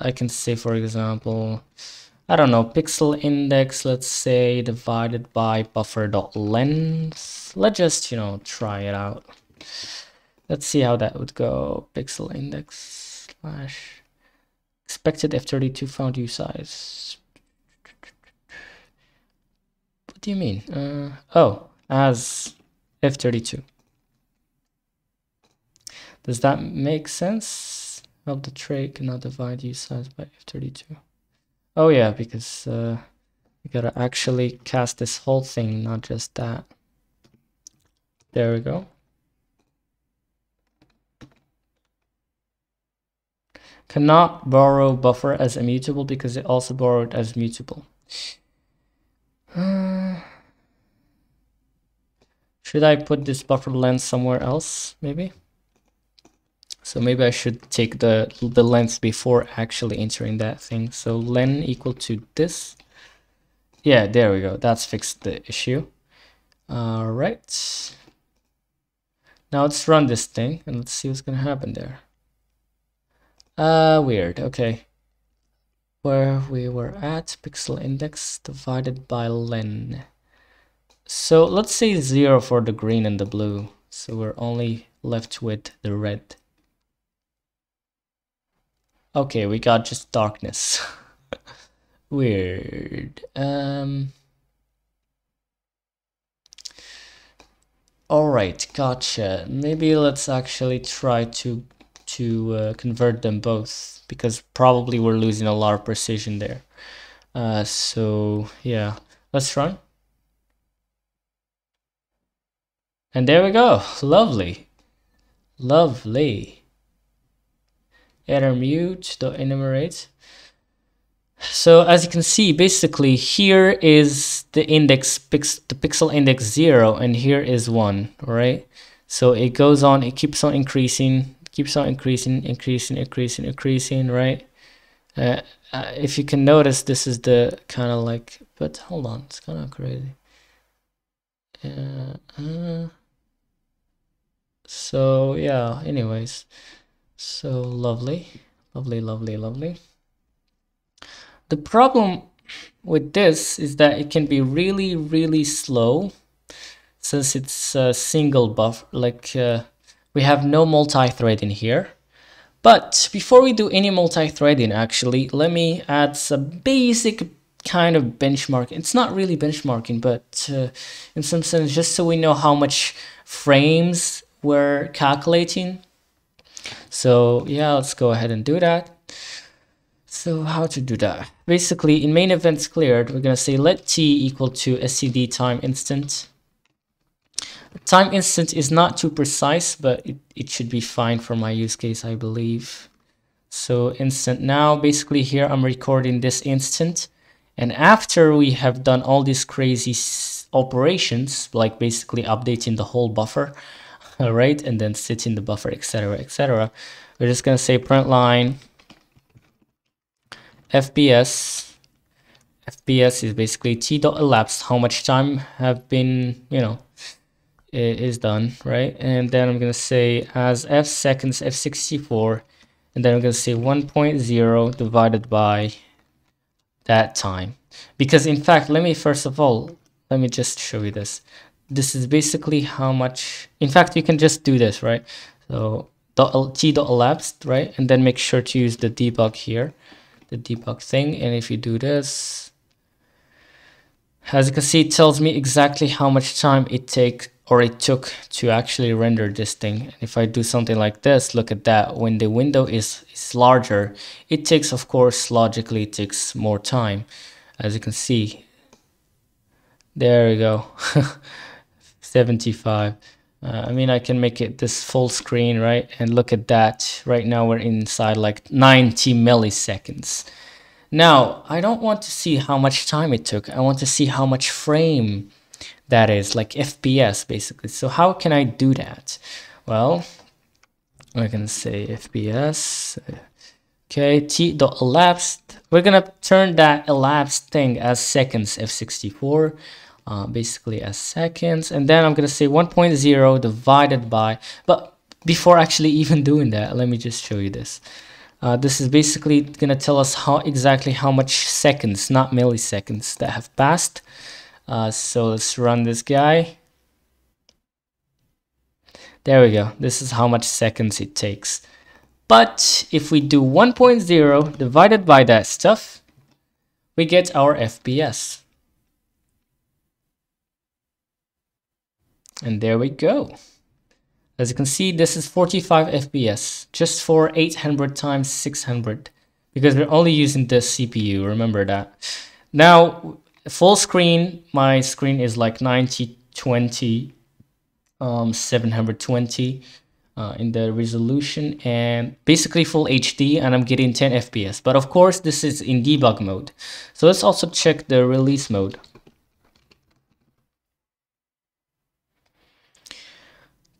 I can say, for example, I don't know, pixel index, let's say, divided by buffer dot length. Let's just, you know, try it out. Let's see how that would go. Pixel index slash expected F32 found size. What do you mean? Uh, oh, as F32. Does that make sense? Help the trait cannot divide U size by F32. Oh yeah, because uh, you gotta actually cast this whole thing, not just that. There we go. Cannot borrow buffer as immutable because it also borrowed as mutable. Should I put this buffer length somewhere else, maybe? So maybe I should take the, the length before actually entering that thing. So len equal to this. Yeah, there we go. That's fixed the issue. All right. Now let's run this thing and let's see what's going to happen there. Uh, weird. Okay. Where we were at pixel index divided by len. So let's say zero for the green and the blue. So we're only left with the red. Okay we got just darkness. Weird. Um all right gotcha. Maybe let's actually try to to uh, convert them both because probably we're losing a lot of precision there. Uh, so yeah, let's run. And there we go. Lovely. Lovely. Iter mute, the enumerate. So as you can see, basically here is the index, pix the pixel index zero, and here is one, right? So it goes on, it keeps on increasing keeps on increasing, increasing, increasing, increasing, right? Uh, uh, if you can notice, this is the kind of like, but hold on, it's kind of crazy. Uh, uh, so yeah, anyways, so lovely, lovely, lovely, lovely. The problem with this is that it can be really, really slow since it's a single buffer, like uh, we have no multi-threading here. But before we do any multi-threading, actually, let me add some basic kind of benchmark. It's not really benchmarking, but uh, in some sense, just so we know how much frames we're calculating. So yeah, let's go ahead and do that. So how to do that? Basically, in main events cleared, we're gonna say let t equal to std time instant Time instant is not too precise, but it, it should be fine for my use case, I believe. So instant now, basically here I'm recording this instant. And after we have done all these crazy operations, like basically updating the whole buffer, right? And then setting the buffer, etc., etc. We're just gonna say print line FPS. FPS is basically t dot elapsed, how much time have been, you know, is done, right? And then I'm gonna say as f seconds f64, and then I'm gonna say 1.0 divided by that time. Because in fact, let me first of all, let me just show you this. This is basically how much, in fact, you can just do this, right? So t dot elapsed, right? And then make sure to use the debug here the debug thing and if you do this as you can see it tells me exactly how much time it takes or it took to actually render this thing and if I do something like this look at that when the window is, is larger it takes of course logically it takes more time as you can see there we go 75 uh, I mean, I can make it this full screen, right? And look at that. Right now we're inside like 90 milliseconds. Now, I don't want to see how much time it took. I want to see how much frame that is, like FPS basically. So how can I do that? Well, I can say FPS. Okay, t dot elapsed. We're gonna turn that elapsed thing as seconds f64 uh, basically as seconds. And then I'm to say 1.0 divided by, but before actually even doing that, let me just show you this. Uh, this is basically to tell us how exactly how much seconds, not milliseconds, that have passed. Uh, so let's run this guy. There we go. This is how much seconds it takes. But if we do 1.0 divided by that stuff, we get our FPS. And there we go. As you can see, this is 45 FPS, just for 800 times 600, because we're only using the CPU, remember that. Now, full screen, my screen is like 9020, um, 720 uh, in the resolution, and basically full HD, and I'm getting 10 FPS. But of course, this is in debug mode. So let's also check the release mode.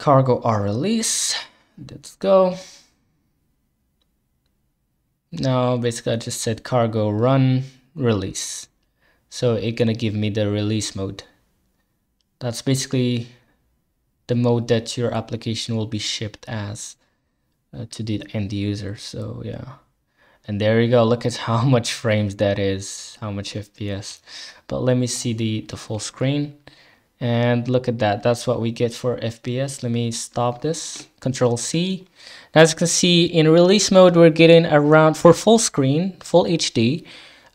cargo R release. Let's go. Now basically I just said cargo run release. So it's gonna give me the release mode. That's basically the mode that your application will be shipped as uh, to the end user. So yeah. And there you go. Look at how much frames that is, how much FPS. But let me see the, the full screen and look at that that's what we get for fps let me stop this control c as you can see in release mode we're getting around for full screen full hd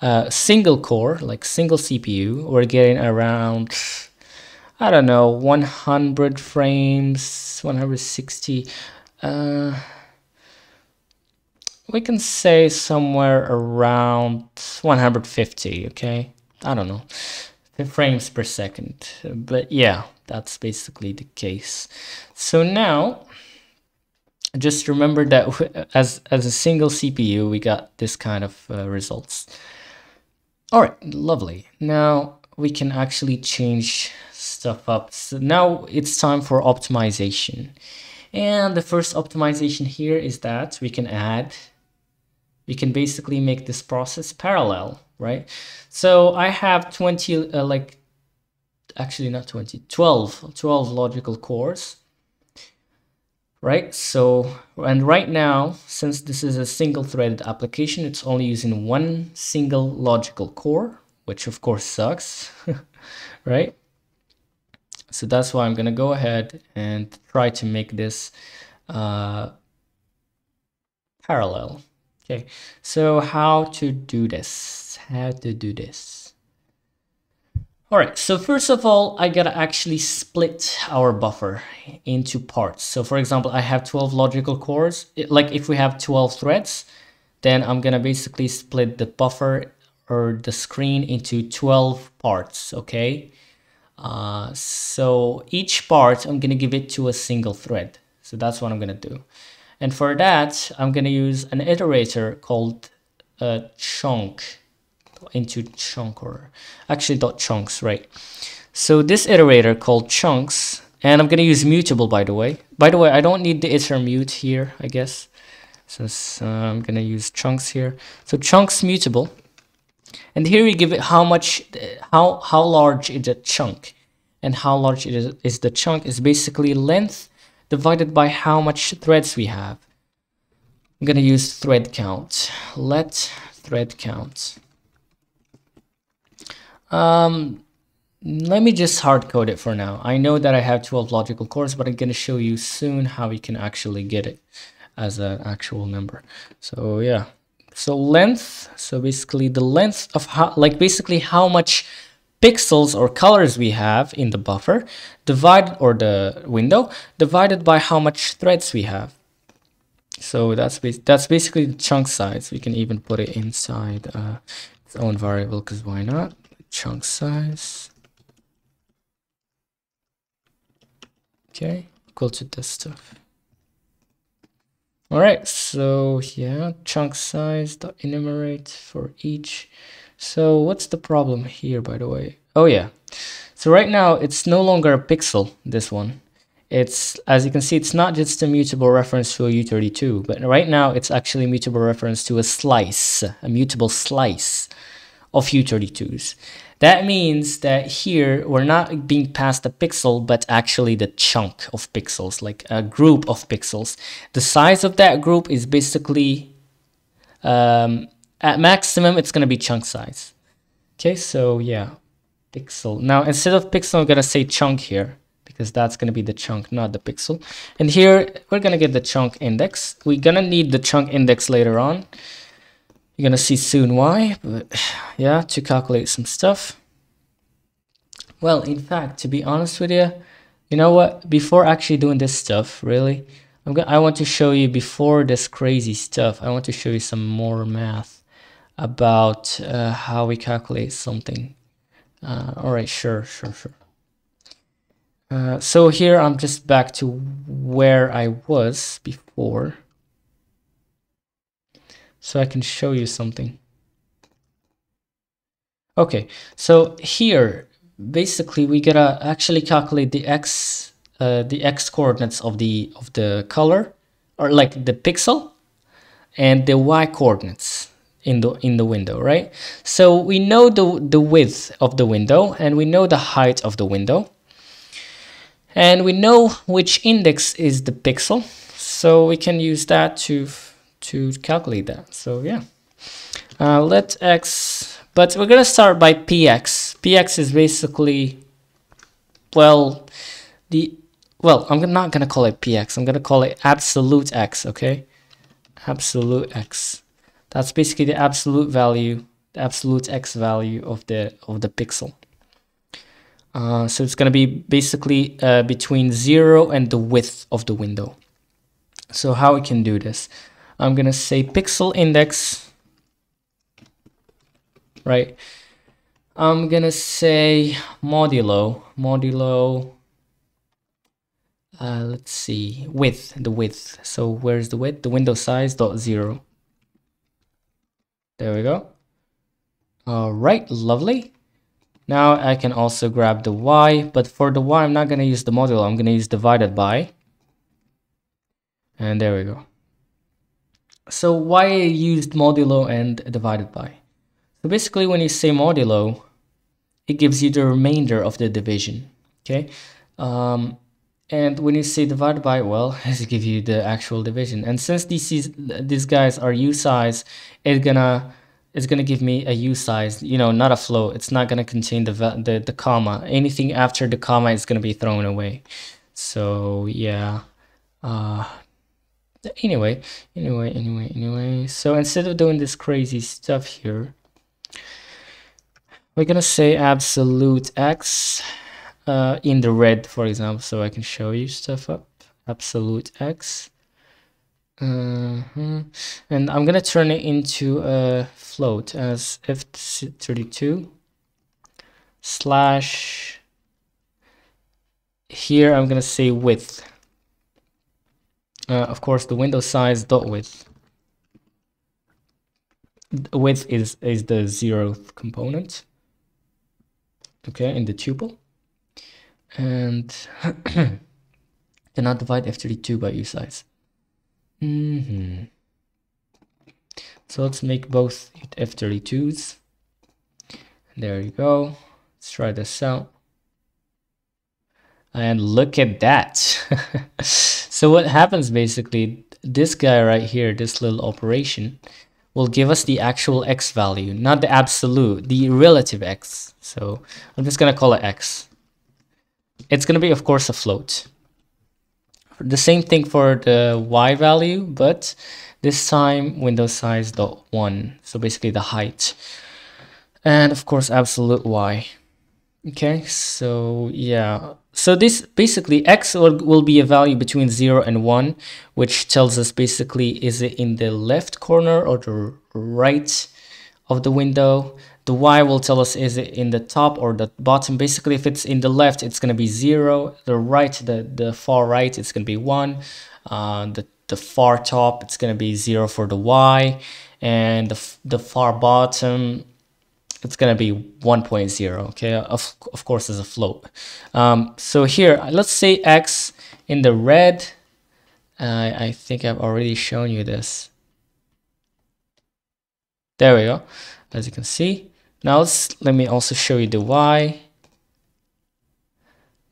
uh, single core like single cpu we're getting around i don't know 100 frames 160 uh, we can say somewhere around 150 okay i don't know frames per second. But yeah, that's basically the case. So now, just remember that as, as a single CPU, we got this kind of uh, results. All right, lovely. Now we can actually change stuff up. So now it's time for optimization. And the first optimization here is that we can add, we can basically make this process parallel right? So I have 20, uh, like, actually not 20, 12, 12 logical cores, right? So, and right now, since this is a single threaded application, it's only using one single logical core, which of course sucks, right? So that's why I'm gonna go ahead and try to make this uh, parallel. Okay, so how to do this? How to do this? All right, so first of all, I gotta actually split our buffer into parts. So for example, I have 12 logical cores. Like if we have 12 threads, then I'm gonna basically split the buffer or the screen into 12 parts, okay? Uh, so each part, I'm gonna give it to a single thread. So that's what I'm gonna do. And for that, I'm to use an iterator called uh, chunk into chunk or actually dot chunks, right? So this iterator called chunks, and I'm gonna use mutable by the way. By the way, I don't need the iter mute here, I guess. So uh, I'm gonna use chunks here. So chunks mutable, and here we give it how much, how how large is a chunk, and how large it is, is the chunk is basically length divided by how much threads we have. I'm gonna use thread count. Let thread count. Um, let me just hard code it for now. I know that I have 12 logical cores, but I'm going to show you soon how we can actually get it as an actual number. So yeah, so length, so basically the length of how, like basically how much pixels or colors we have in the buffer divided or the window divided by how much threads we have. So that's that's basically the chunk size. We can even put it inside uh, its own variable because why not? Chunk size. Okay, equal to this stuff. All right, so yeah, chunk size dot enumerate for each. So what's the problem here, by the way? Oh yeah, so right now it's no longer a pixel, this one. It's, as you can see, it's not just a mutable reference to a U32, but right now it's actually mutable reference to a slice, a mutable slice of U32s. That means that here we're not being passed a pixel, but actually the chunk of pixels, like a group of pixels. The size of that group is basically, um, at maximum, it's going to be chunk size. Okay, so yeah, pixel. Now, instead of pixel, I'm going to say chunk here because that's going to be the chunk, not the pixel. And here, we're going to get the chunk index. We're going to need the chunk index later on. You're gonna see soon why, but yeah, to calculate some stuff. Well, in fact, to be honest with you, you know what? Before actually doing this stuff, really, I'm gonna, I want to show you before this crazy stuff. I want to show you some more math about uh, how we calculate something. Uh, all right, sure, sure, sure. Uh, so here I'm just back to where I was before so I can show you something. Okay, so here, basically we gotta actually calculate the x, uh, the x coordinates of the of the color, or like the pixel, and the y coordinates in the in the window, right? So we know the the width of the window, and we know the height of the window, and we know which index is the pixel, so we can use that to to calculate that. So yeah, uh, let x, but we're gonna start by px. px is basically, well, the, well, I'm not gonna call it px. I'm gonna call it absolute x, okay? Absolute x. That's basically the absolute value, the absolute x value of the of the pixel. Uh, so it's going to be basically uh, between 0 and the width of the window. So how we can do this? I'm gonna say pixel index, right? I'm gonna say modulo, modulo, uh, let's see, width, the width. So where's the width? The window size dot zero. There we go. All right, lovely. Now I can also grab the y, but for the y, I'm not gonna use the modulo. I'm gonna use divided by. And there we go. So why I used modulo and divided by? So basically when you say modulo, it gives you the remainder of the division, okay? Um, and when you say divided by, well, it gives you the actual division. And since these these guys are usize, it's gonna it's gonna give me a usize, you know, not a float. It's not gonna contain the the the comma. Anything after the comma is gonna be thrown away. So yeah, uh, anyway anyway anyway anyway. So instead of doing this crazy stuff here we're gonna say absolute x uh, in the red for example so I can show you stuff up. Absolute x. Uh -huh. and I'm gonna turn it into a float as f32 slash here I'm gonna say width uh, of course the window size dot width width is is the zeroth component okay in the tuple and cannot divide F32 by usize. Mm -hmm. So let's make both F32s. There you go. Let's try this out. And look at that. so what happens basically, this guy right here, this little operation, will give us the actual x value, not the absolute, the relative x. So I'm just going to call it x. It's going to be, of course, a float. The same thing for the y value, but this time window size dot one. So basically the height. And of course, absolute y. Okay, so yeah. So this basically x will, be a value between 0 and 1, which tells us basically is it in the left corner or the right of the window. The y will tell us is it in the top or the bottom. Basically, if it's in the left, it's going to be 0. The right, the, the far right, it's going to be 1. Uh, the, the far top, it's going to be 0 for the y. And the, the far bottom, it's going to be 1.0 okay? Of, of course as a float. Um, so here let's say x in the red. Uh, I think I've already shown you this. There we go. As you can see. Now let's let me also show you the y.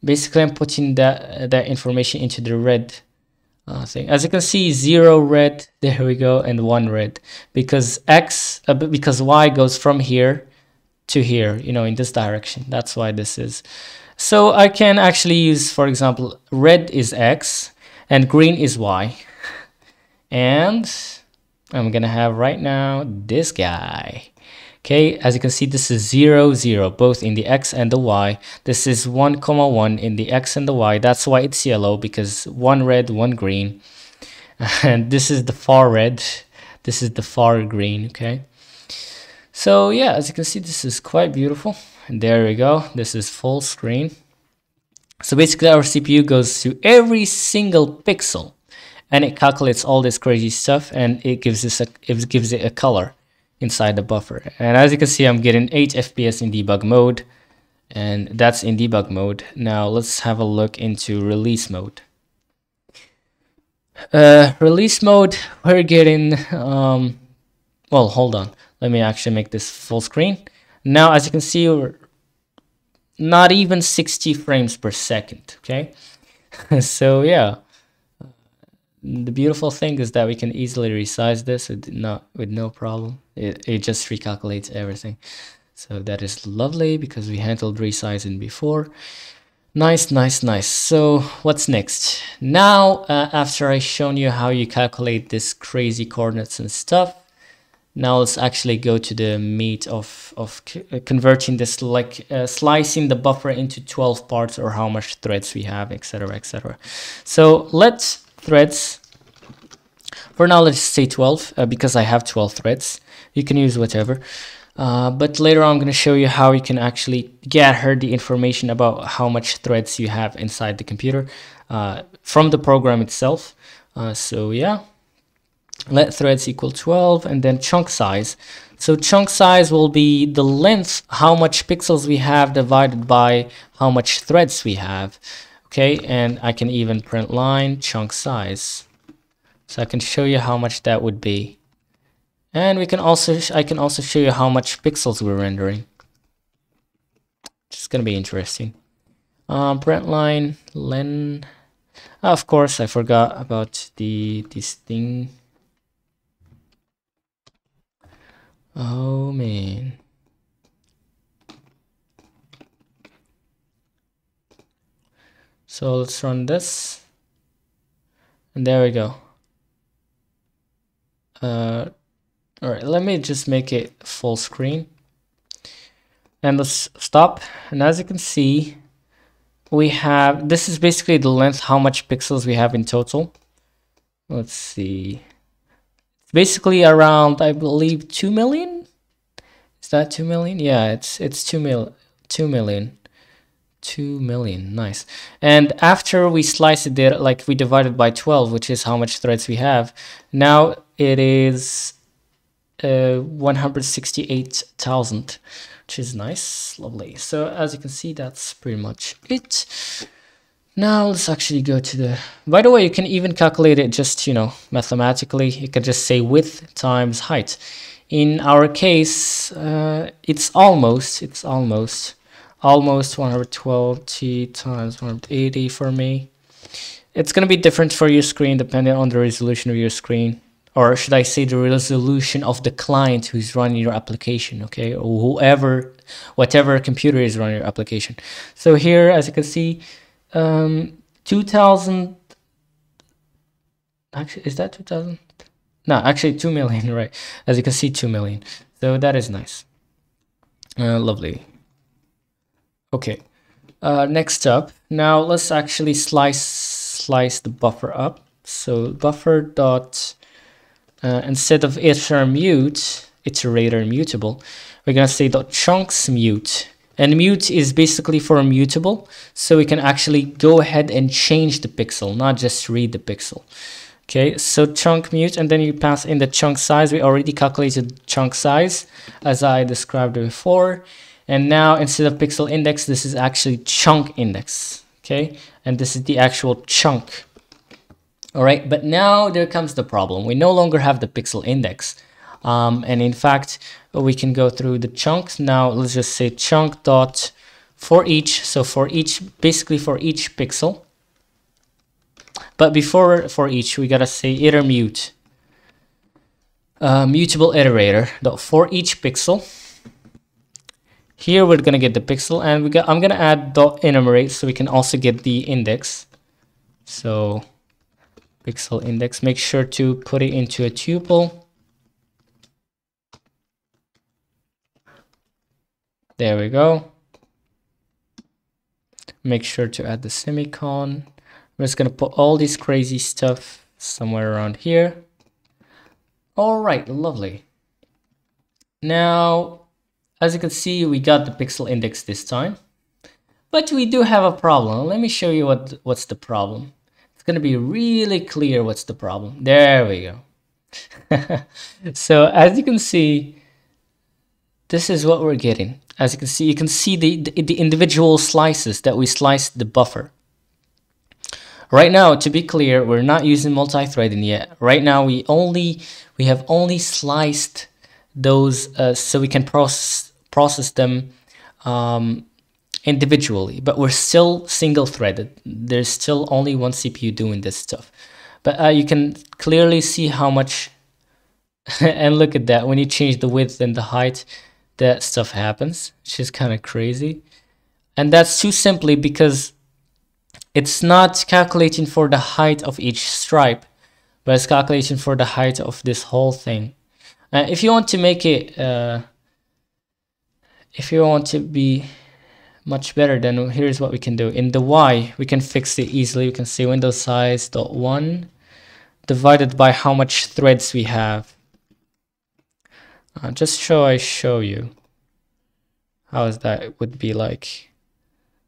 Basically I'm putting that that information into the red uh, thing. As you can see zero red. There we go. And one red. Because x uh, because y goes from here to here, you know, in this direction. That's why this is. So I can actually use, for example, red is X and green is Y. And I'm to have right now this guy. Okay, as you can see, this is 0, 0, both in the X and the Y. This is 1, comma 1 in the X and the Y. That's why it's yellow, because one red, one green. And this is the far red. This is the far green, okay? So yeah, as you can see, this is quite beautiful. And there we go. This is full screen. So basically our CPU goes to every single pixel and it calculates all this crazy stuff and it gives this a, it gives it a color inside the buffer. And as you can see, I'm getting 8 FPS in debug mode and that's in debug mode. Now let's have a look into release mode. Uh, release mode, we're getting, um, well, hold on. Let me actually make this full screen. Now, as you can see, we're not even 60 frames per second, okay? so yeah, the beautiful thing is that we can easily resize this with, not, with no problem. It, it just recalculates everything. So that is lovely because we handled resizing before. Nice, nice, nice. So what's next? Now, uh, after I shown you how you calculate this crazy coordinates and stuff, now let's actually go to the meat of, of uh, converting this, like uh, slicing the buffer into 12 parts or how much threads we have, etc, etc. So let's threads, for now let's say 12, uh, because I have 12 threads. You can use whatever. Uh, but later on, I'm going to show you how you can actually gather the information about how much threads you have inside the computer uh, from the program itself. Uh, so yeah, let threads equal 12 and then chunk size. So chunk size will be the length, how much pixels we have divided by how much threads we have. Okay, and I can even print line chunk size. So I can show you how much that would be. And we can also, I can also show you how much pixels we're rendering. It's gonna be interesting. Um, print line, len. of course, I forgot about the this thing Oh man. So let's run this. And there we go. Uh, all right, let me just make it full screen. And let's stop. And as you can see, we have, this is basically the length, how much pixels we have in total. Let's see basically around I believe two million. Is that two million? Yeah, it's it's two mil two million. Two million, nice. And after we slice it there, like we divided by 12, which is how much threads we have, now it is uh, 168,000, which is nice, lovely. So as you can see, that's pretty much it. Now let's actually go to the, by the way, you can even calculate it just, you know, mathematically. You can just say width times height. In our case, uh, it's almost, it's almost, almost 120 times 180 for me. It's going to be different for your screen depending on the resolution of your screen or should I say the resolution of the client who's running your application, okay, or whoever, whatever computer is running your application. So here, as you can see, um, 2000, actually, is that 2000? No, actually 2 million, right? As you can see, 2 million. So that is nice. Uh, lovely. Okay. Uh, next up, now let's actually slice slice the buffer up. So buffer dot uh, instead of iter mute, iterator mutable, we're gonna say dot chunks mute. And mute is basically for mutable, so we can actually go ahead and change the pixel, not just read the pixel. Okay, so chunk mute, and then you pass in the chunk size. We already calculated chunk size, as I described before. And now instead of pixel index, this is actually chunk index. Okay, and this is the actual chunk all right, but now there comes the problem. We no longer have the pixel index. Um, and in fact, we can go through the chunks. Now let's just say chunk dot for each. So for each, basically for each pixel. But before for each, we gotta say iter mute. Uh, mutable iterator dot for each pixel. Here we're gonna get the pixel, and we got. I'm gonna add dot enumerate so we can also get the index. So pixel index. Make sure to put it into a tuple. There we go. Make sure to add the semicolon. I'm just gonna put all this crazy stuff somewhere around here. All right, lovely. Now, as you can see, we got the pixel index this time, but we do have a problem. Let me show you what what's the problem It's to be really clear what's the problem. There we go. so as you can see, this is what we're getting. As you can see, you can see the, the, the individual slices that we sliced the buffer. Right now, to be clear, we're not using multi-threading yet. Right now, we only we have only sliced those uh, so we can process process them um, individually, but we're still single threaded. There's still only one CPU doing this stuff. But uh, you can clearly see how much, and look at that, when you change the width and the height, that stuff happens, is kind of crazy. And that's too simply because it's not calculating for the height of each stripe, but it's calculating for the height of this whole thing. Uh, if you want to make it, uh, if you want to be much better then here's what we can do in the y we can fix it easily we can say window size dot one divided by how much threads we have uh, just show I show you how is that would be like.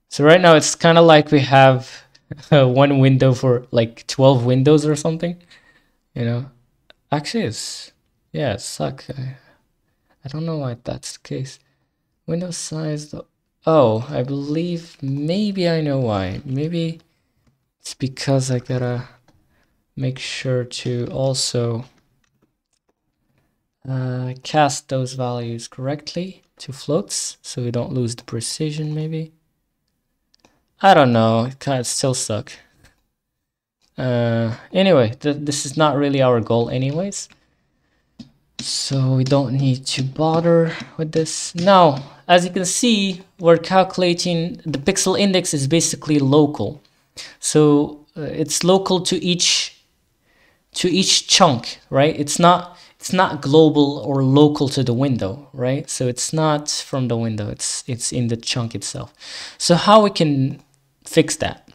So right now it's kind of like we have uh, one window for like 12 windows or something you know? Actually it's yeah it suck I, I don't know why that's the case. Window size Oh, I believe maybe I know why. Maybe it's because I gotta make sure to also uh, cast those values correctly to floats so we don't lose the precision maybe. I don't know, it kind of still suck. Uh, anyway, th this is not really our goal anyways. So we don't need to bother with this. Now, as you can see, we're calculating the pixel index is basically local. So uh, it's local to each to each chunk, right? It's not it's not global or local to the window, right? So it's not from the window, it's it's in the chunk itself. So how we can fix that?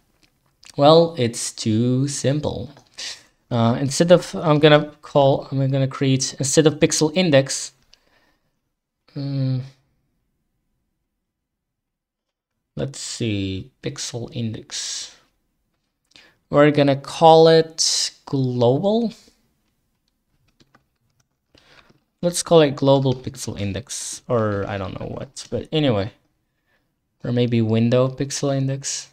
Well, it's too simple. Uh, instead of, I'm gonna call, I'm gonna create, instead of pixel index, um, let's see, pixel index. We're gonna call it global. Let's call it global pixel index or I don't know what, but anyway, or maybe window pixel index.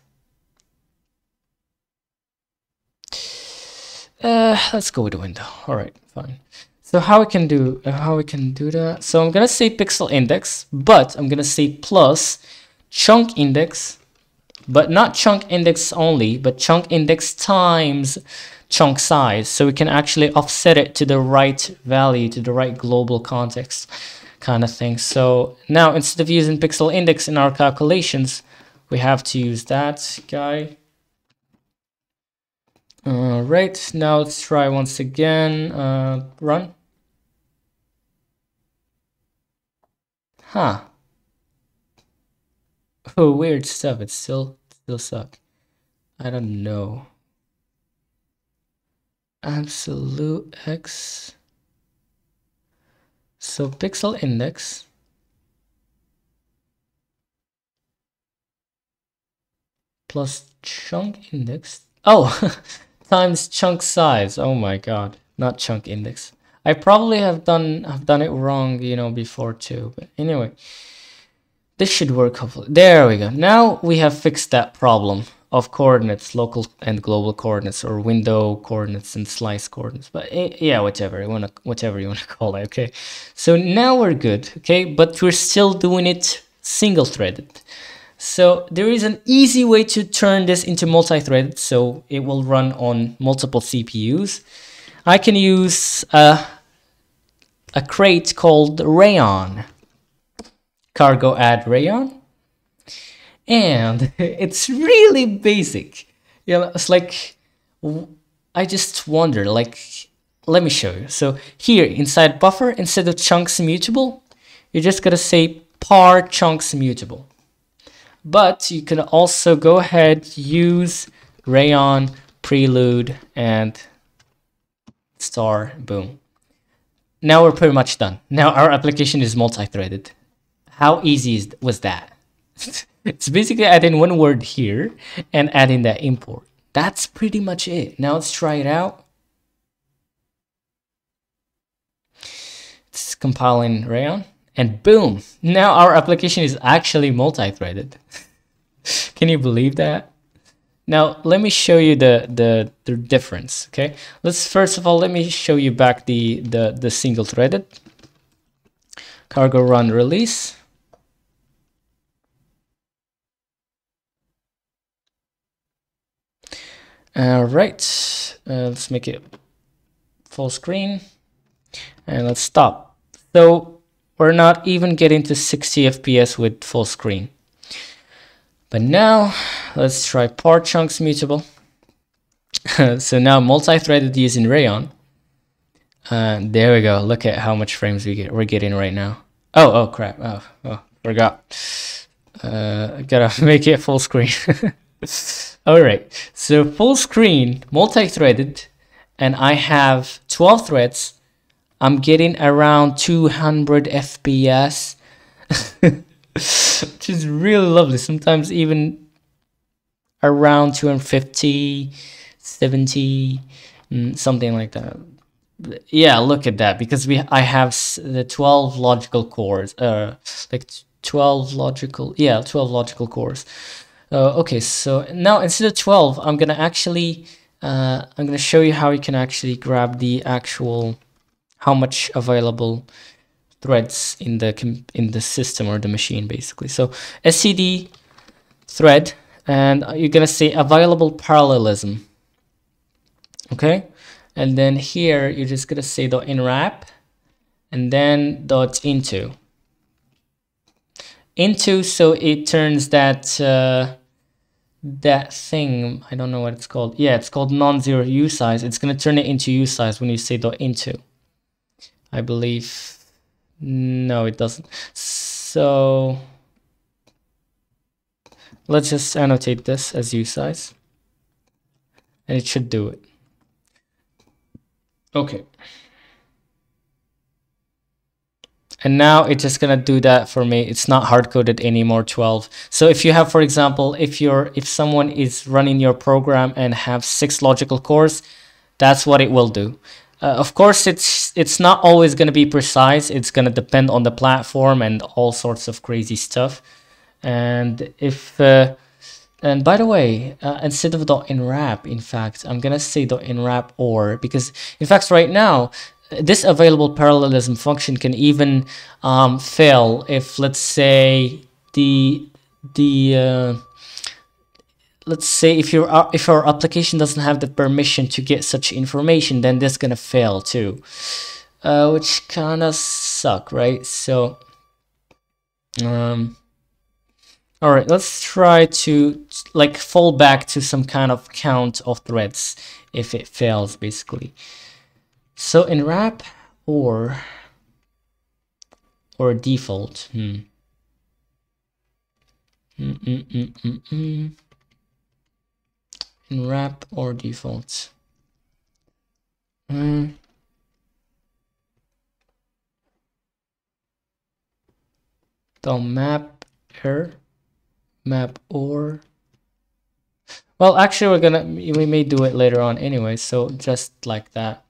Uh, let's go with window. All right, fine. So how we can do uh, how we can do that? So I'm gonna say pixel index, but I'm gonna say plus chunk index, but not chunk index only, but chunk index times chunk size. So we can actually offset it to the right value, to the right global context kind of thing. So now instead of using pixel index in our calculations, we have to use that guy. All right, now let's try once again, uh, run. Huh. Oh, weird stuff. It still still suck. I don't know. Absolute X. So pixel index. Plus chunk index. Oh, times chunk size. Oh my god. Not chunk index. I probably have done have done it wrong, you know, before too. But anyway, this should work hopefully. There we go. Now we have fixed that problem of coordinates, local and global coordinates, or window coordinates and slice coordinates. But eh, yeah, whatever you wanna, whatever you wanna call it. Okay. So now we're good. Okay, but we're still doing it single-threaded. So there is an easy way to turn this into multi-threaded, so it will run on multiple CPUs. I can use a, a crate called Rayon, cargo add Rayon, and it's really basic. You know, it's like, I just wonder, like, let me show you. So here inside buffer, instead of chunks mutable, you're just gonna say par chunks mutable. But you can also go ahead, use Rayon, prelude, and star, boom. Now we're pretty much done. Now our application is multi-threaded. How easy is, was that? it's basically adding one word here and adding that import. That's pretty much it. Now let's try it out. It's compiling Rayon and boom, now our application is actually multi-threaded. Can you believe that? Now, let me show you the, the, the difference, okay? Let's first of all, let me show you back the, the, the single threaded. Cargo run release. All right, uh, let's make it full screen and let's stop. So we're not even getting to 60 FPS with full screen. But now let's try par chunks mutable. so now multi-threaded using Rayon. Uh, there we go. Look at how much frames we get. We're getting right now. Oh, oh crap. Oh, oh, forgot. Uh, gotta make it full screen. All right. So full screen, multi-threaded, and I have 12 threads. I'm getting around 200 FPS. which is really lovely. Sometimes even around 250, 70, mm, something like that. Yeah, look at that because we I have the 12 logical cores, uh, like 12 logical, yeah, 12 logical cores. Uh, okay, so now instead of 12, I'm gonna actually, uh, I'm gonna show you how you can actually grab the actual, how much available threads in the in the system or the machine basically. So std thread and you're gonna say available parallelism. Okay, and then here you're just gonna say the unwrap and then dot into into so it turns that uh, that thing I don't know what it's called yeah it's called non-zero usize. it's gonna turn it into usize when you say dot into I believe no, it doesn't. So let's just annotate this as usize. And it should do it. Okay. And now it's just gonna do that for me. It's not hard coded anymore, 12. So if you have, for example, if you're if someone is running your program and have six logical cores, that's what it will do. uh, of course, it's it's not always to be precise. It's to depend on the platform and all sorts of crazy stuff. And if uh, and by the way, uh, instead of dot in fact, I'm gonna say dot unwrap or because in fact right now this available parallelism function can even um, fail if let's say the the uh, let's say if your uh, if our application doesn't have the permission to get such information then this gonna fail too. Uh, which kind of suck right? So um all right let's try to like fall back to some kind of count of threads if it fails basically so unwrap or or default hmm. Mm -mm -mm unwrap or default. Mm. The map here, map or. Well, actually, we're gonna we may do it later on anyway. So just like that.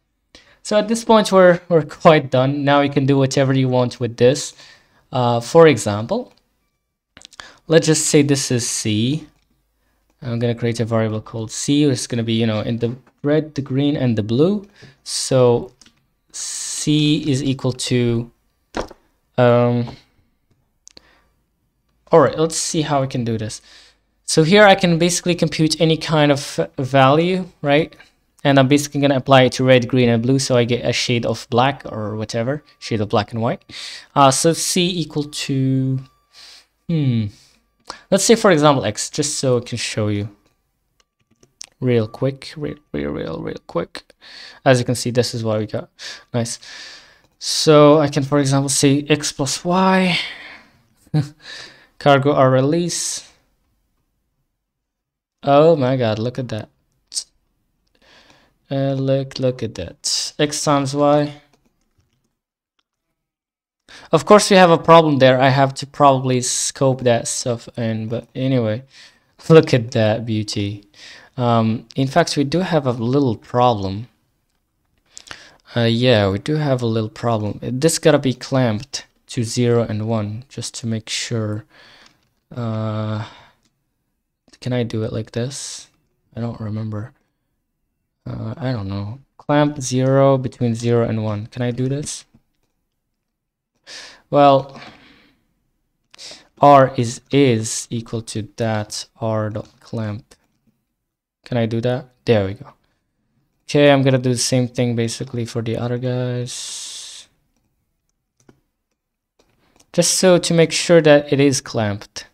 So at this point, we're we're quite done. Now you can do whatever you want with this. Uh, for example, let's just say this is C I'm going to create a variable called C. It's going to be, you know, in the red, the green, and the blue. So C is equal to, um, all right, let's see how we can do this. So here I can basically compute any kind of value, right? And I'm basically going to apply it to red, green, and blue. So I get a shade of black or whatever, shade of black and white. Uh, so C equal to, hmm, Let's say, for example, x, just so I can show you real quick, real, real, real, quick. As you can see, this is what we got. Nice. So I can, for example, say x plus y, cargo r release. Oh my god, look at that. Uh, look, look at that. x times y of course, we have a problem there. I have to probably scope that stuff in, but anyway, look at that beauty. Um, in fact, we do have a little problem. Uh, yeah, we do have a little problem. This gotta be clamped to 0 and 1 just to make sure. Uh, can I do it like this? I don't remember. Uh, I don't know. Clamp 0 between 0 and 1. Can I do this? Well, r is is equal to that r dot clamp. Can I do that? There we go. Okay, I'm gonna do the same thing basically for the other guys. Just so to make sure that it is clamped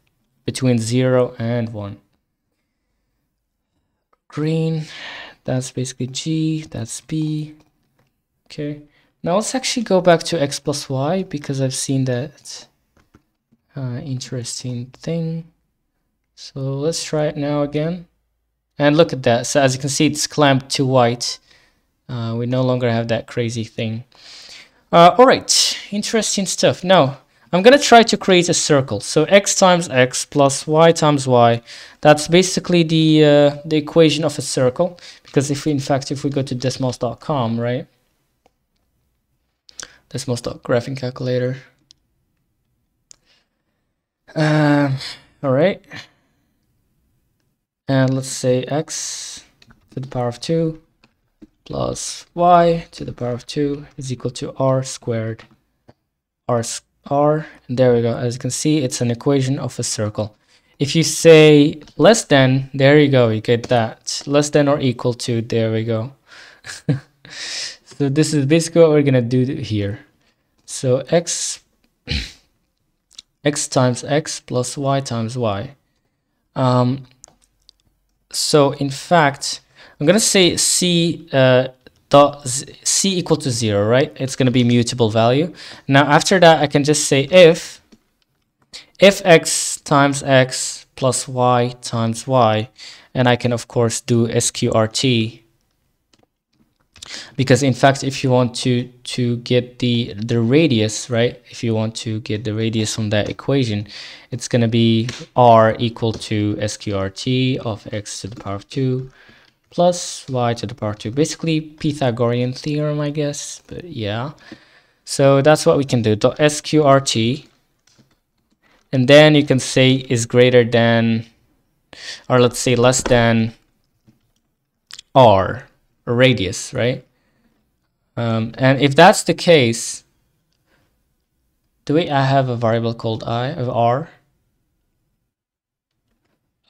between 0 and 1. Green, that's basically G, that's B. Okay. Now let's actually go back to x plus y because I've seen that uh, interesting thing. So let's try it now again. And look at that. So as you can see, it's clamped to white. Uh, we no longer have that crazy thing. Uh, all right, interesting stuff. Now, I'm going to try to create a circle. So x times x plus y times y. That's basically the, uh, the equation of a circle. Because if we, in fact, if we go to desmos.com, right? Desmos graphing calculator. Um, all right. And let's say x to the power of 2 plus y to the power of 2 is equal to r squared. r, r, there we go. As you can see, it's an equation of a circle. If you say less than, there you go, you get that. Less than or equal to, there we go. So this is basically what we're gonna do here. So x x times x plus y times y. Um, so in fact, I'm gonna say c uh, dot c equal to zero, right? It's gonna be mutable value. Now after that, I can just say if if x times x plus y times y, and I can of course do sqrt because in fact if you want to to get the the radius right if you want to get the radius from that equation it's going to be r equal to sqrt of x to the power of 2 plus y to the power 2. Basically Pythagorean theorem, I guess, but yeah. So that's what we can do, dot sqrt. And then you can say is greater than, or let's say less than r, radius, right? Um, and if that's the case, do we I have a variable called i of r?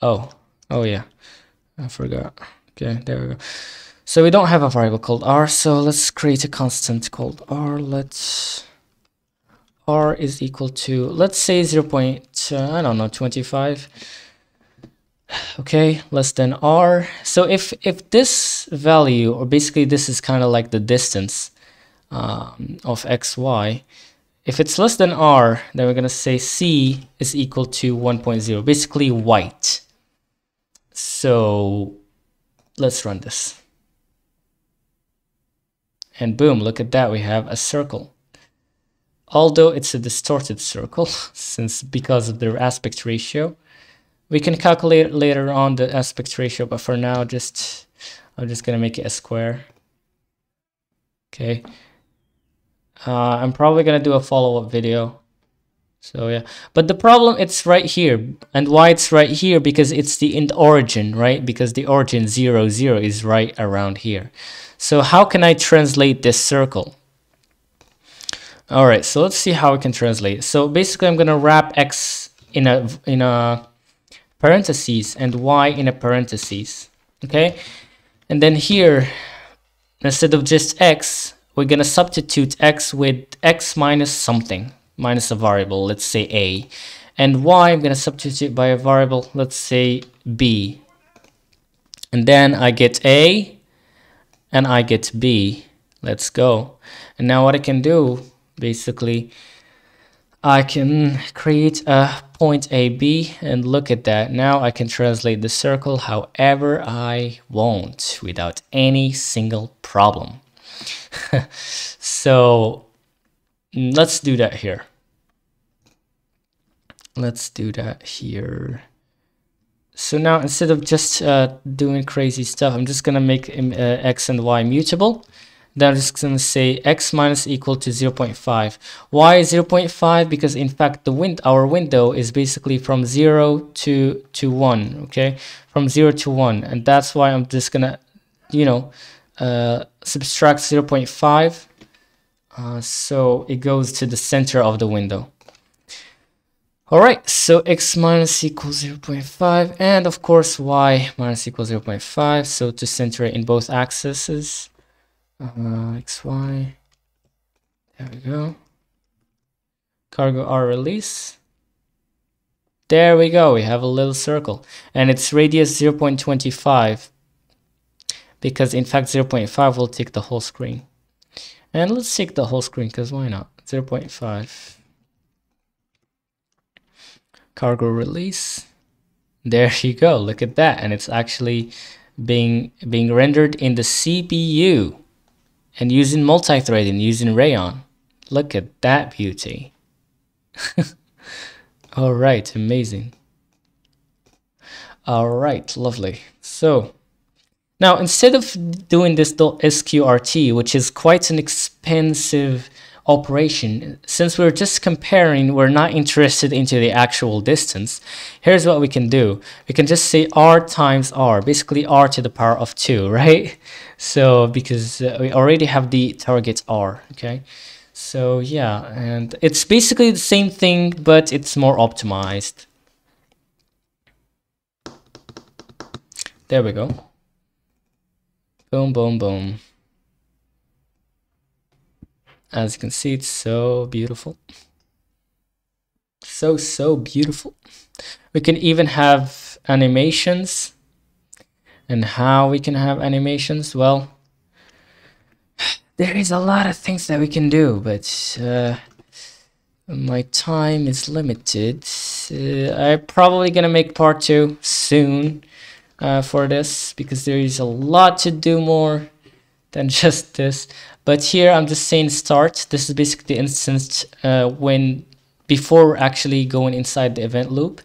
Oh, oh yeah, I forgot. Okay, there we go. So we don't have a variable called r, so let's create a constant called r. Let's r is equal to let's say 0. Point, uh, I don't know 25 okay less than r so if if this value or basically this is kind of like the distance um, of xy if it's less than r then we're going to say c is equal to 1.0 basically white so let's run this and boom look at that we have a circle although it's a distorted circle since because of the aspect ratio we can calculate later on the aspect ratio, but for now, just I'm just gonna make it a square. Okay. Uh, I'm probably gonna do a follow-up video. So yeah, but the problem it's right here, and why it's right here because it's the in origin, right? Because the origin zero zero is right around here. So how can I translate this circle? All right, so let's see how we can translate. So basically, I'm gonna wrap x in a in a parentheses and y in a parentheses okay and then here instead of just x we're gonna substitute x with x minus something minus a variable let's say a and y I'm gonna substitute by a variable let's say b and then I get a and I get b let's go and now what I can do basically I can create a point AB and look at that. Now I can translate the circle however I want without any single problem. so let's do that here. Let's do that here. So now instead of just uh, doing crazy stuff, I'm just gonna make uh, x and y mutable then I'm just going to say x minus equal to 0 0.5. Why 0 0.5? Because in fact, the wind our window is basically from 0 to, to 1, okay? From 0 to 1. And that's why I'm just going to, you know, uh, subtract 0 0.5. Uh, so it goes to the center of the window. All right, so x minus equals 0 0.5, and of course y minus equals 0 0.5. So to center it in both axes, uh, xy there we go cargo r release there we go we have a little circle and its radius 0.25 because in fact 0.5 will take the whole screen and let's take the whole screen because why not 0.5 cargo release there you go look at that and it's actually being being rendered in the CPU and using multi-threading using Rayon. Look at that beauty. All right, amazing. All right, lovely. So now instead of doing this SQRT, which is quite an expensive operation, since we're just comparing, we're not interested into the actual distance, here's what we can do. We can just say r times r, basically r to the power of 2, right? So because uh, we already have the target r, okay? So yeah, and it's basically the same thing, but it's more optimized. There we go. Boom, boom, boom. As you can see, it's so beautiful. So, so beautiful. We can even have animations. And how we can have animations? Well, there is a lot of things that we can do, but uh, my time is limited. Uh, I'm probably gonna make part two soon uh, for this because there is a lot to do more than just this. But here I'm just saying start. This is basically the instance uh, when before actually going inside the event loop.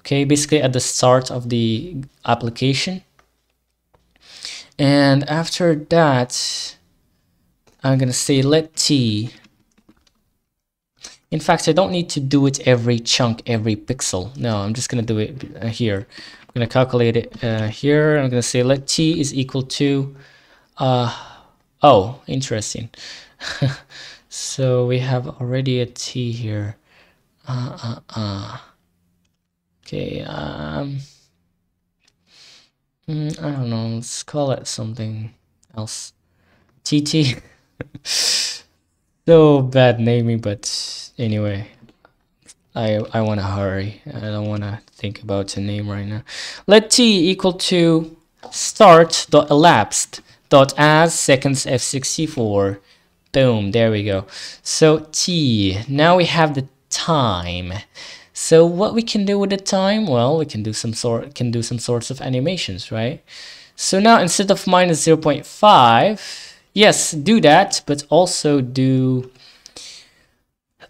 Okay, basically at the start of the application. And after that, I'm gonna say let t. In fact, I don't need to do it every chunk, every pixel. No, I'm just gonna do it here. I'm gonna calculate it uh, here. I'm gonna say let t is equal to, uh, oh, interesting. so we have already a t here. Uh, uh, uh. Okay, um, mm, I don't know, let's call it something else. TT. so bad naming, but anyway, I I want to hurry. I don't want to think about a name right now. Let t equal to start dot elapsed dot as seconds f64. Boom, there we go. So t, now we have the time. So what we can do with the time? Well, we can do some sort can do some sorts of animations, right? So now instead of minus 0.5, yes, do that, but also do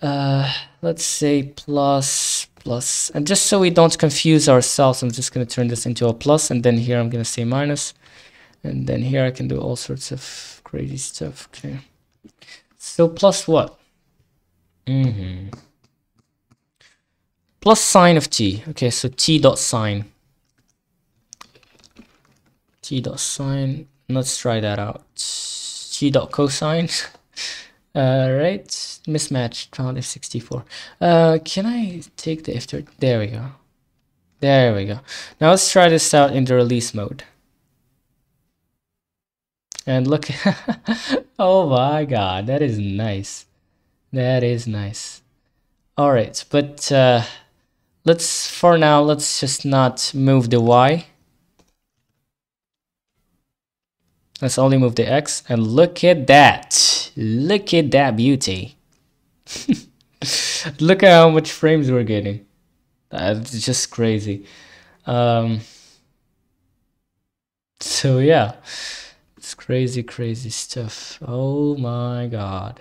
uh let's say plus plus and just so we don't confuse ourselves, I'm just gonna turn this into a plus and then here I'm gonna say minus and then here I can do all sorts of crazy stuff. Okay. So plus what? Mm-hmm plus sine of t. Okay, so t dot sine. t dot sine. Let's try that out. t dot cosine. uh, right, mismatch found f64. Uh, can I take the f30? There we go. There we go. Now let's try this out in the release mode. And look, oh my god, that is nice. That is nice. All right, but uh, let's for now let's just not move the y let's only move the x and look at that look at that beauty. Look at how much frames we're getting. That's just crazy. Um so yeah. It's crazy crazy stuff. Oh my god.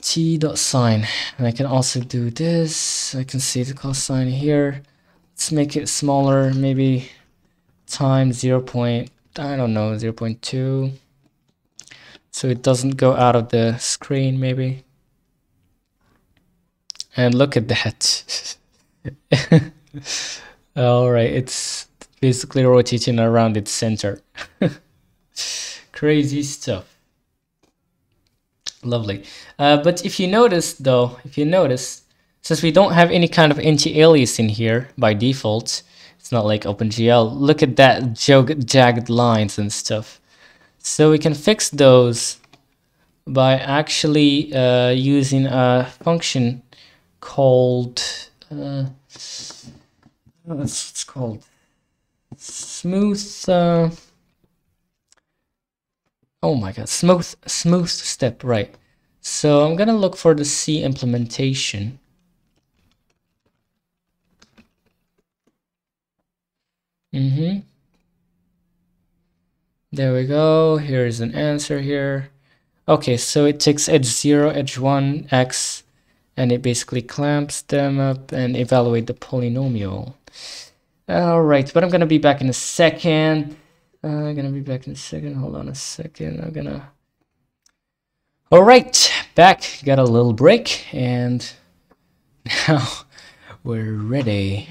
T dot sine and I can also do this. I can see the cosine here. Let's make it smaller maybe times 0 point I don't know 0 0.2 so it doesn't go out of the screen maybe and look at that all right it's basically rotating around its center crazy stuff Lovely. Uh, but if you notice though, if you notice, since we don't have any kind of anti-alias in here by default, it's not like OpenGL, look at that jagged lines and stuff. So we can fix those by actually uh, using a function called, uh, what's it's called? Smooth, uh, oh my god, smooth, smooth step, right. So I'm gonna look for the C implementation. Mm-hmm. There we go. Here's an answer here. Okay, so it takes edge 0, edge 1, x, and it basically clamps them up and evaluate the polynomial. Alright, but I'm gonna be back in a second. Uh, I'm gonna be back in a second. Hold on a second. I'm gonna. All right, back. Got a little break, and now we're ready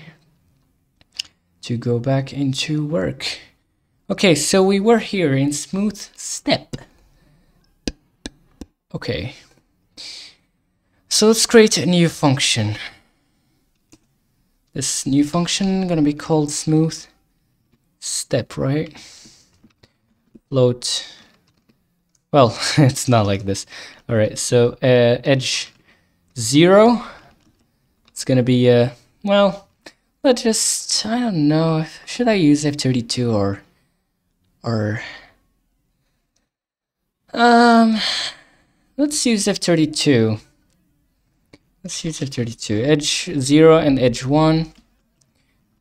to go back into work. Okay, so we were here in smooth step. Okay. So let's create a new function. This new function gonna be called smooth step, right? Load. Well, it's not like this. All right, so uh, edge zero. It's gonna be uh, well, let's just I don't know. Should I use F32 or or um, let's use F32. Let's use F32. Edge 0 and edge 1.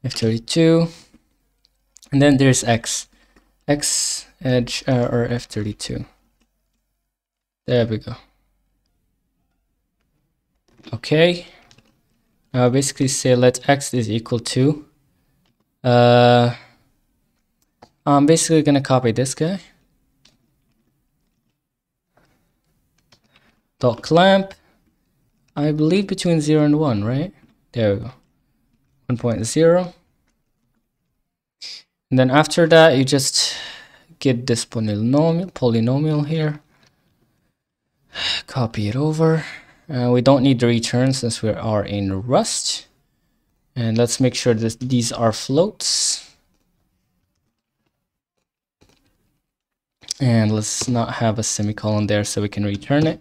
F32. And then there's X. X edge uh, or F32. There we go. Okay. Now basically say let X is equal to uh, I'm basically going to copy this guy. Dot clamp. I believe between 0 and 1, right? There we go. 1.0. And then after that, you just get this polynomial, polynomial here. Copy it over. Uh, we don't need the return since we are in Rust. And let's make sure that these are floats. And let's not have a semicolon there so we can return it.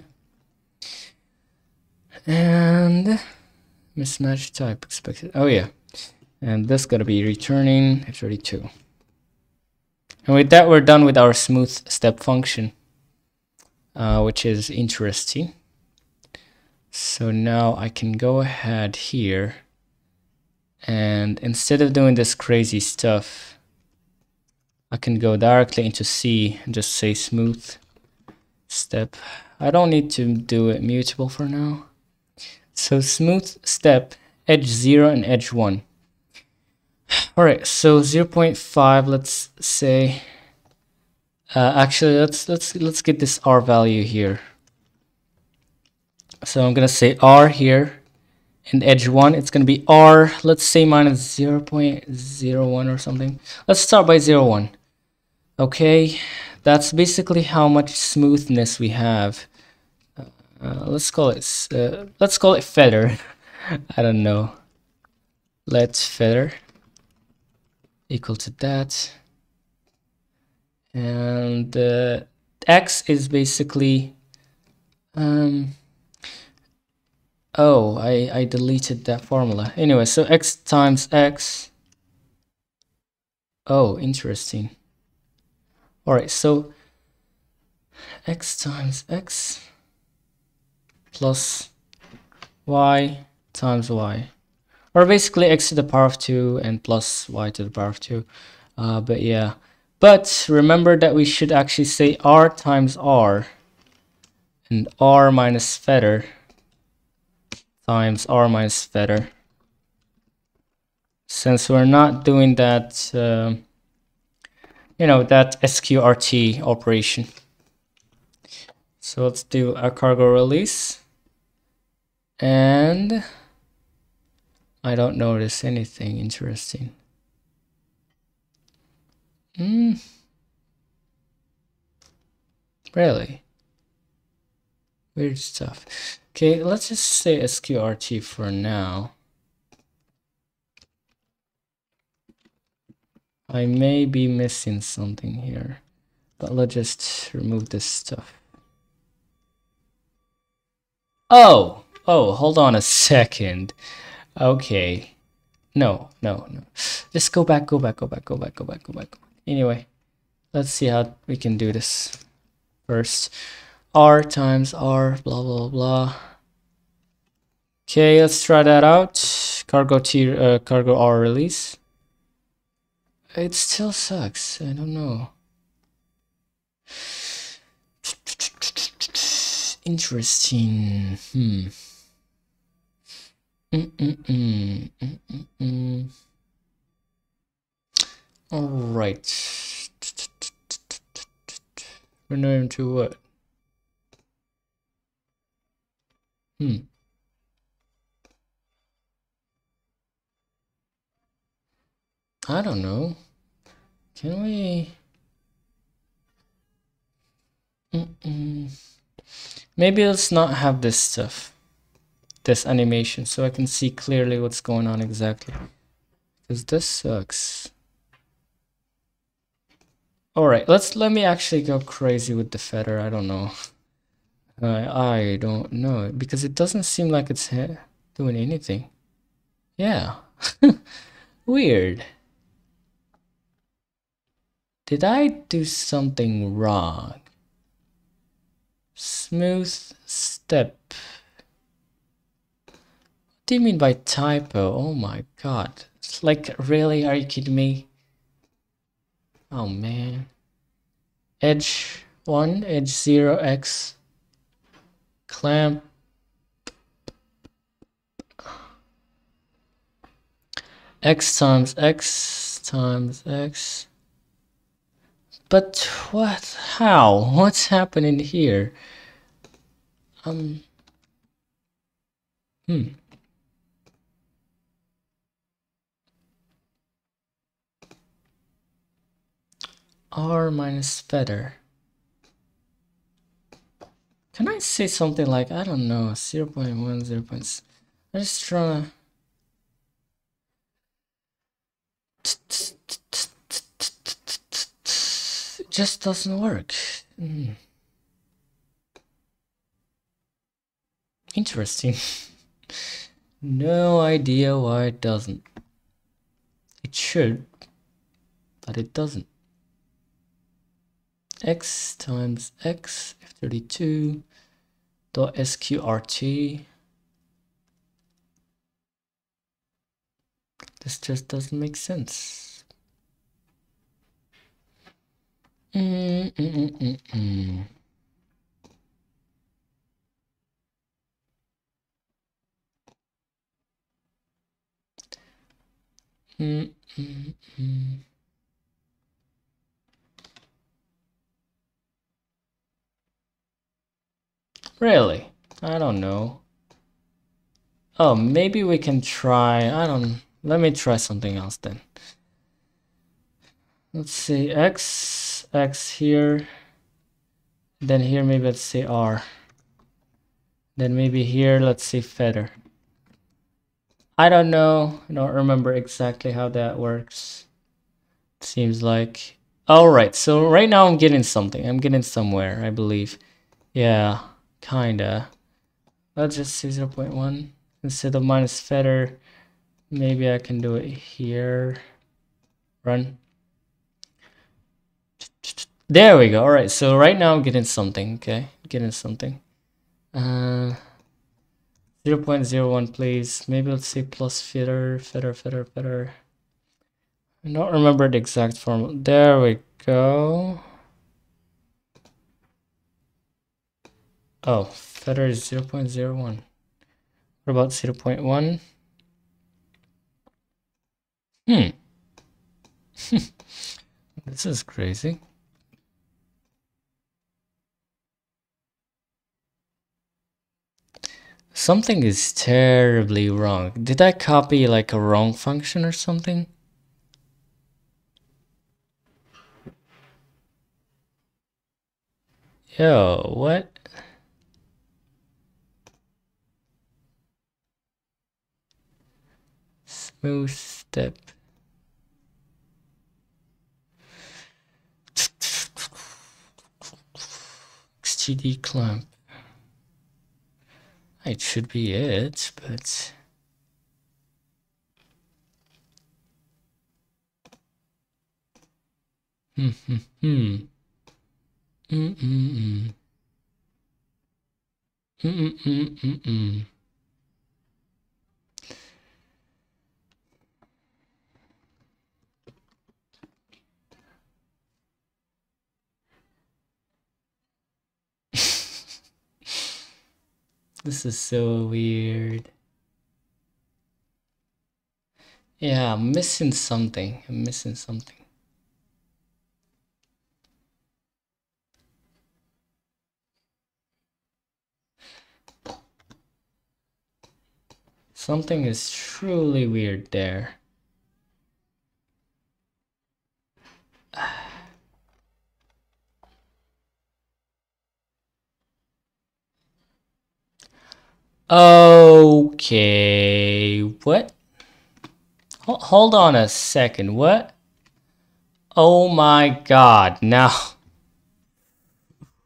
And mismatch type expected. Oh yeah. And this to be returning 32. And with that, we're done with our smooth step function, uh, which is interesting. So now I can go ahead here and instead of doing this crazy stuff, I can go directly into C and just say smooth step. I don't need to do it mutable for now. So smooth step, edge 0 and edge 1. Alright, so 0 0.5, let's say, uh, actually let's, let's, let's get this R value here. So I'm gonna say R here, and edge 1, it's gonna be R, let's say minus 0 0.01 or something. Let's start by 0, 1. Okay, that's basically how much smoothness we have. Uh, let's call it uh, let's call it feather. I don't know. Let's feather equal to that, and uh, x is basically um. Oh, I I deleted that formula. Anyway, so x times x. Oh, interesting. All right, so x times x plus y times y. Or basically x to the power of 2 and plus y to the power of 2 uh, but yeah. But remember that we should actually say r times r and r minus feather times r minus feather. Since we're not doing that uh, you know that sqrt operation so let's do a cargo release and I don't notice anything interesting. Hmm. Really? Weird stuff. Okay, let's just say SQRT for now. I may be missing something here, but let's just remove this stuff. Oh! Oh, hold on a second. Okay. No, no, no. Just go back, go back, go back, go back, go back, go back. Anyway, let's see how we can do this first. R times R, blah, blah, blah. Okay, let's try that out. Cargo T, uh, cargo R release. It still sucks. I don't know. Interesting. Hmm. Mm -mm -mm. All right. Rename to what? Hmm. I don't know. Can we? Maybe let's not have this stuff this animation so I can see clearly what's going on exactly. Because this sucks. Alright, let's let me actually go crazy with the feather. I don't know. I don't know. Because it doesn't seem like it's doing anything. Yeah. Weird. Did I do something wrong? Smooth step What do you mean by typo? Oh my god. It's like, really? Are you kidding me? Oh man. Edge 1, edge 0, x. Clamp. x times x times x. but what? How? What's happening here? Um. Hmm. R minus feather. Can I say something like, I don't know, 0 0.1, 0 0.6? I'm just trying to... Just doesn't work. Mm. Interesting. no idea why it doesn't. It should, but it doesn't x times x f32 dot sqrt this just doesn't make sense Really? I don't know. Oh, maybe we can try, I don't, let me try something else then. Let's see, X, X here. Then here, maybe let's say R. Then maybe here, let's say feather. I don't know. I don't remember exactly how that works. seems like... Oh, Alright, so right now I'm getting something. I'm getting somewhere, I believe. Yeah. Kinda. Let's just say 0 0.1. Instead of minus feather, maybe I can do it here. Run. There we go. All right. So right now I'm getting something. Okay. Getting something. Uh, 0 0.01, please. Maybe let's say plus fitter, fitter, fitter, fitter. I don't remember the exact formula. There we go. Oh, fitter is 0 0.01. What about 0 0.1? Hmm. this is crazy. Something is terribly wrong. Did I copy like a wrong function or something? Yo, what? Smooth step. XGD clamp. It should be it, but... Mm, mm, mm. Mm, mm, mm, mm, mm. This is so weird. Yeah, I'm missing something. I'm missing something. Something is truly weird there. Okay, what? Hold on a second, what? Oh my god, now.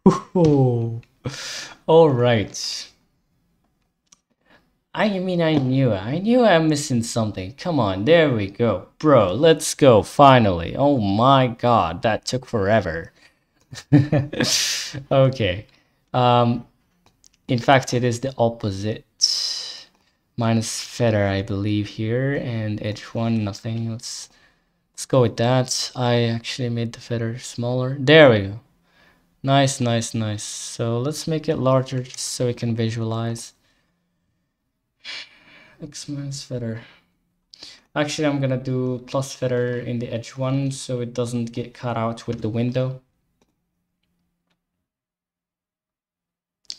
Alright. I mean, I knew it. I knew I'm missing something. Come on, there we go. Bro, let's go, finally. Oh my god, that took forever. okay. Um, in fact, it is the opposite. Minus feather, I believe, here, and edge one, nothing. Let's let's go with that. I actually made the feather smaller. There we go. Nice, nice, nice. So let's make it larger just so we can visualize. X minus feather. Actually, I'm gonna do plus feather in the edge one so it doesn't get cut out with the window.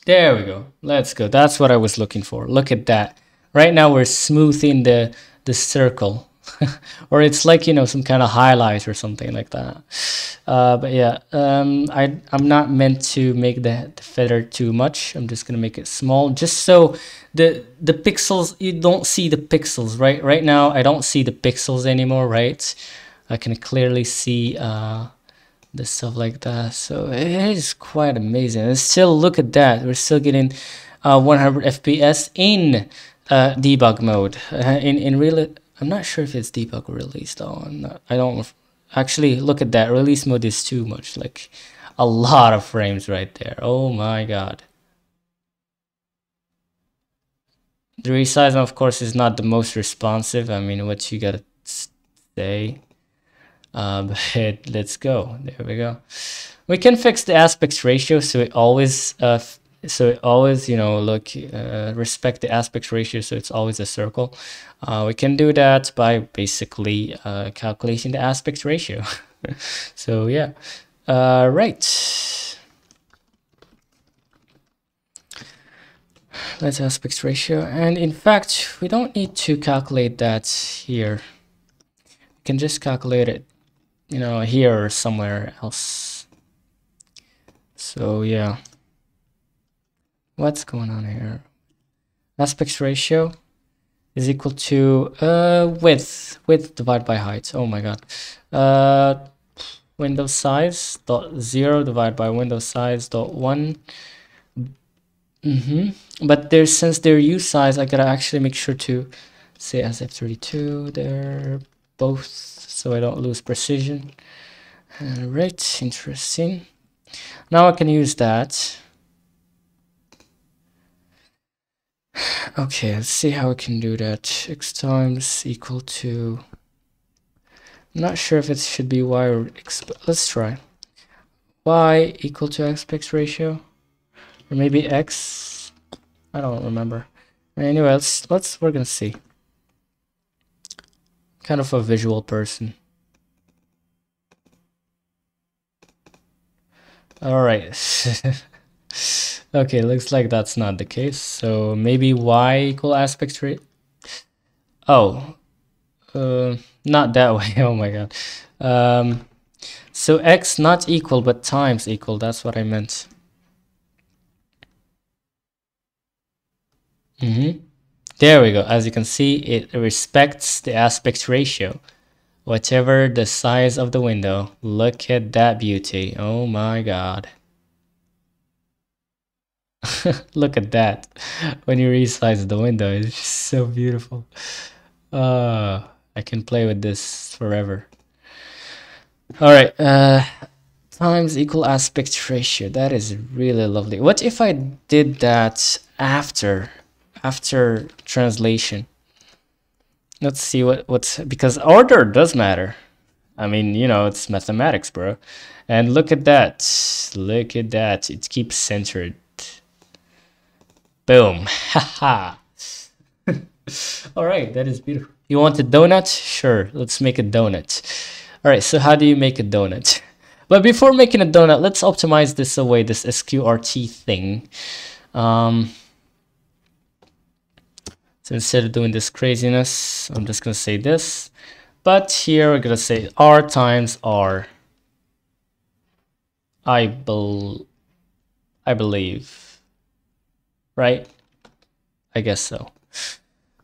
There we go. Let's go. That's what I was looking for. Look at that. Right now we're smoothing the, the circle. or it's like, you know, some kind of highlight or something like that. Uh, but yeah, um, I, I'm not meant to make the, the feather too much. I'm just going to make it small just so the, the pixels, you don't see the pixels, right? Right now, I don't see the pixels anymore, right? I can clearly see uh, the stuff like that. So it is quite amazing. And still, look at that. We're still getting uh, 100 FPS in uh, debug mode. Uh, in in real, I'm not sure if it's debug release though. Not, I don't actually look at that. Release mode is too much. Like a lot of frames right there. Oh my god. The resizing of course, is not the most responsive. I mean, what you gotta say uh, but let's go. There we go. We can fix the aspect ratio so it always uh, so it always you know look uh, respect the aspect ratio so it's always a circle. Uh, we can do that by basically uh, calculating the aspect ratio. so yeah, uh, right. Let's aspect ratio and in fact we don't need to calculate that here. We can just calculate it you know, here or somewhere else. So yeah. What's going on here? Aspect ratio is equal to uh, width, width divided by height. Oh my god. Uh, window size dot zero divided by window size dot one. Mm -hmm. But there's since they're usize, I gotta actually make sure to say as f32. They're both so I don't lose precision. Alright, interesting. Now I can use that. Okay, let's see how we can do that. x times equal to... I'm not sure if it should be y or x, let's try. y equal to aspect ratio? Or maybe x? I don't remember. Anyway, let's, let's we're gonna see kind of a visual person. All right. okay, looks like that's not the case. So maybe y equal aspect rate. Oh, uh, not that way. Oh my god. Um, so x not equal but times equal. That's what I meant. Mm-hmm. There we go. As you can see, it respects the aspect ratio. Whatever the size of the window, look at that beauty. Oh my god. look at that. When you resize the window, it's just so beautiful. Uh, I can play with this forever. All right, uh, times equal aspect ratio. That is really lovely. What if I did that after after translation. Let's see what what's because order does matter. I mean, you know, it's mathematics, bro. And look at that. Look at that. It keeps centered. Boom. Haha. All right, that is beautiful. You want a donut? Sure, let's make a donut. All right, so how do you make a donut? But before making a donut, let's optimize this away, this SQRT thing. Um, so instead of doing this craziness, I'm just going to say this. But here we're going to say r times r. I, bel I believe. Right? I guess so.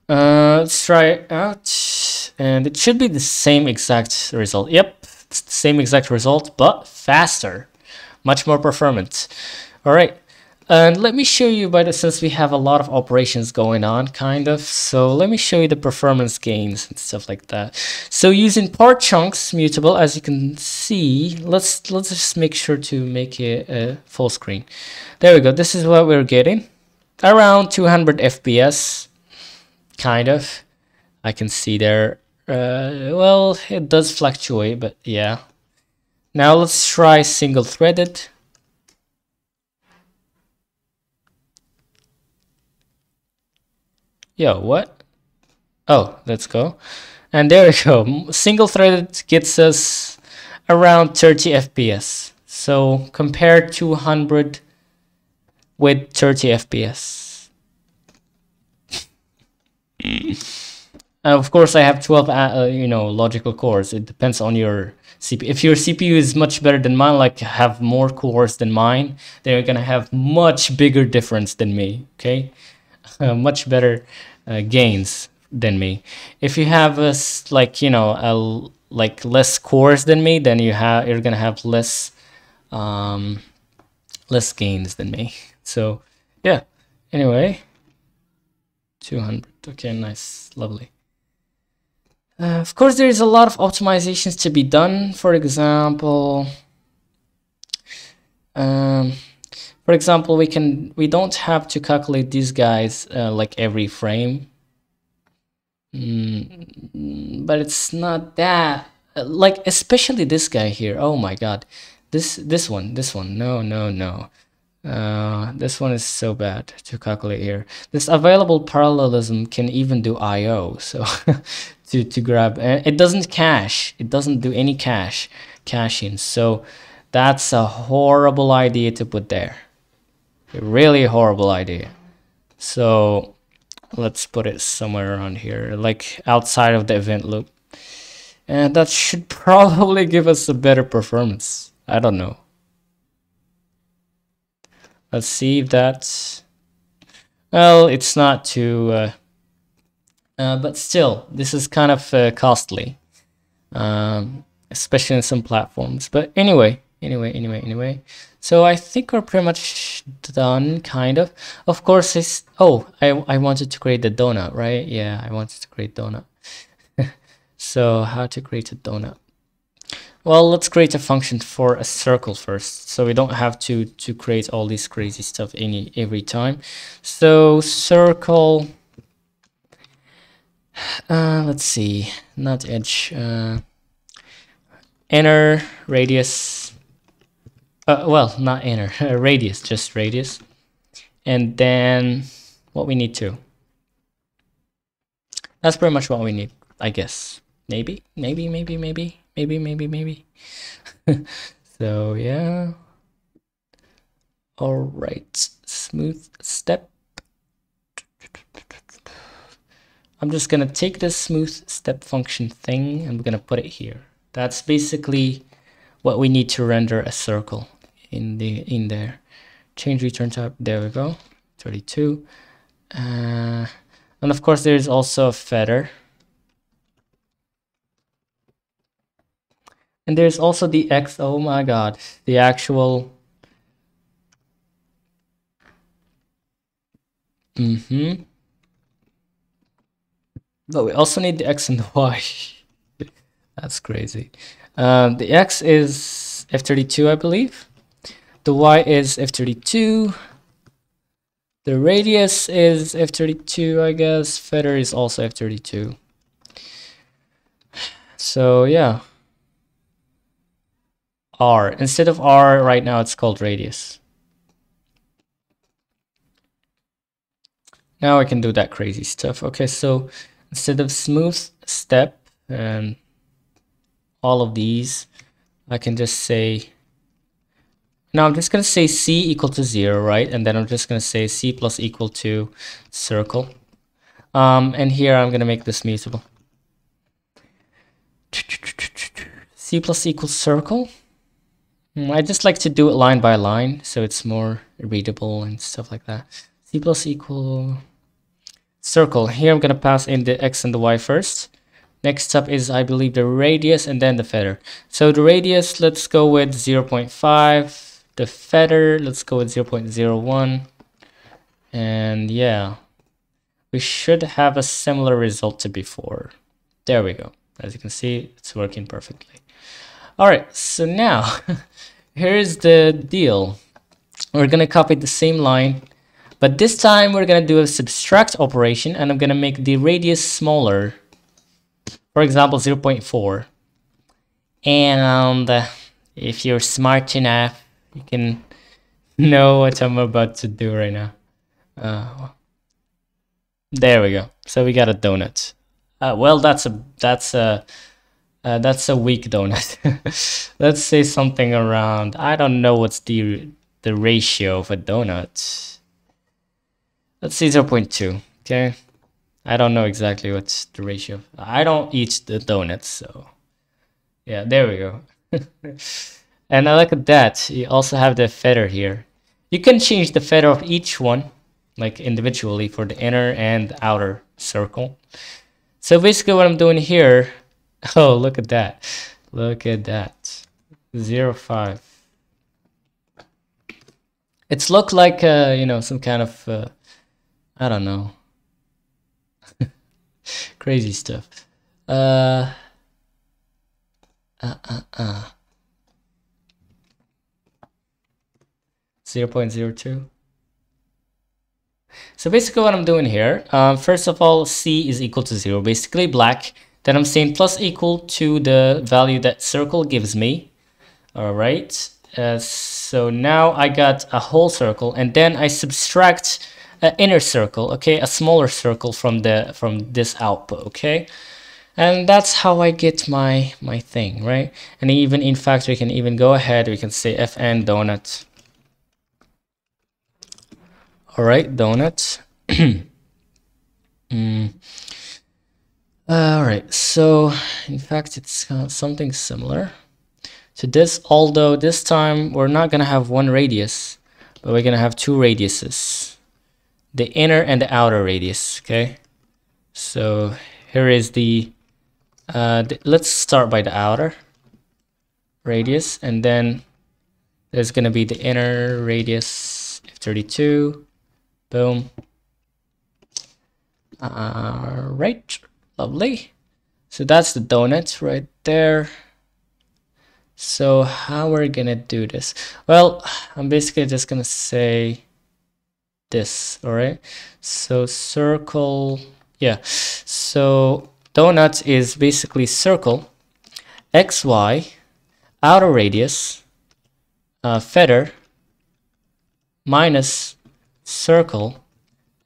Uh, let's try it out. And it should be the same exact result. Yep, it's the same exact result, but faster. Much more performant. All right. And let me show you, by the since we have a lot of operations going on, kind of. So let me show you the performance gains and stuff like that. So using par chunks mutable, as you can see, let's let's just make sure to make it a full screen. There we go. This is what we're getting, around 200 FPS, kind of. I can see there. Uh, well, it does fluctuate, but yeah. Now let's try single threaded. Yo, what? Oh, let's go. And there we go. Single threaded gets us around 30 FPS. So compare 200 with 30 FPS. And of course, I have 12, uh, uh, you know, logical cores. It depends on your CPU. If your CPU is much better than mine, like have more cores than mine, then you're gonna have much bigger difference than me. Okay, much better uh, gains than me. If you have a like you know a like less cores than me, then you have you're gonna have less um, less gains than me. So yeah. Anyway, 200. Okay, nice, lovely. Uh, of course, there is a lot of optimizations to be done. For example, um, for example, we can we don't have to calculate these guys uh, like every frame Mm, but it's not that like especially this guy here. Oh my god. This this one, this one. No, no, no. Uh, this one is so bad to calculate here. This available parallelism can even do I/O, so to to grab. It doesn't cache. It doesn't do any cache caching. So that's a horrible idea to put there. A really horrible idea. So let's put it somewhere around here like outside of the event loop. And that should probably give us a better performance. I don't know. Let's see if that's well it's not too uh, uh, but still this is kind of uh, costly. Um, especially in some platforms. But anyway anyway anyway anyway so I think we're pretty much done, kind of. Of course, it's... Oh, I, I wanted to create the donut, right? Yeah, I wanted to create donut. so how to create a donut? Well, let's create a function for a circle first, so we don't have to to create all this crazy stuff any every time. So circle. Uh, let's see, not edge. Uh, inner radius uh, well, not inner, radius, just radius. And then what we need to. That's pretty much what we need, I guess. Maybe, maybe, maybe, maybe, maybe, maybe, maybe. so yeah. All right, smooth step. I'm just gonna take this smooth step function thing and we're gonna put it here. That's basically what we need to render a circle in the in there. Change return type there we go 32 uh, and of course there's also a feather. And there's also the x oh my god the actual mm-hmm. But we also need the x and the y. That's crazy. Um, the x is f32 I believe the y is f32 the radius is f32 I guess. Feather is also f32 so yeah. R. Instead of r right now it's called radius. Now I can do that crazy stuff. Okay so instead of smooth step and all of these I can just say now I'm just going to say c equal to 0, right? And then I'm just going to say c plus equal to circle. Um, and here I'm going to make this mutable. c plus equals circle. Hmm, I just like to do it line by line, so it's more readable and stuff like that. c plus equal circle. Here I'm going to pass in the x and the y first. Next up is, I believe, the radius and then the feather. So the radius, let's go with 0 0.5 the feather. Let's go with 0 0.01 and yeah we should have a similar result to before. There we go. As you can see it's working perfectly. All right so now here's the deal. We're gonna copy the same line but this time we're gonna do a subtract operation and I'm gonna make the radius smaller. For example 0.4 and uh, if you're smart enough you can know what I'm about to do right now. Uh, there we go. So we got a donut. Uh, well, that's a that's a uh, that's a weak donut. Let's say something around. I don't know what's the the ratio of a donut. Let's say 0 0.2. Okay, I don't know exactly what's the ratio. I don't eat the donuts, so yeah, there we go. and I look at that. You also have the feather here. You can change the feather of each one, like individually for the inner and outer circle. So basically what I'm doing here, oh, look at that. Look at that. Zero five. It's looked like, uh, you know, some kind of, uh, I don't know, crazy stuff. Uh, uh, uh, uh. 0.02. So basically what I'm doing here, um, first of all, C is equal to 0, basically black. Then I'm saying plus equal to the value that circle gives me. All right. Uh, so now I got a whole circle and then I subtract an inner circle, okay, a smaller circle from the from this output, okay? And that's how I get my my thing, right? And even in fact we can even go ahead, we can say fn donut all right, donuts. mm. All right, so in fact, it's something similar to this, although this time we're not gonna have one radius, but we're gonna have two radiuses, the inner and the outer radius, okay? So here is the, uh, let's start by the outer radius, and then there's gonna be the inner radius 32 Boom. All right, lovely. So that's the donut right there. So how are we're gonna do this? Well, I'm basically just gonna say this, all right? So circle, yeah. So donut is basically circle, xy, outer radius, uh, feather, minus circle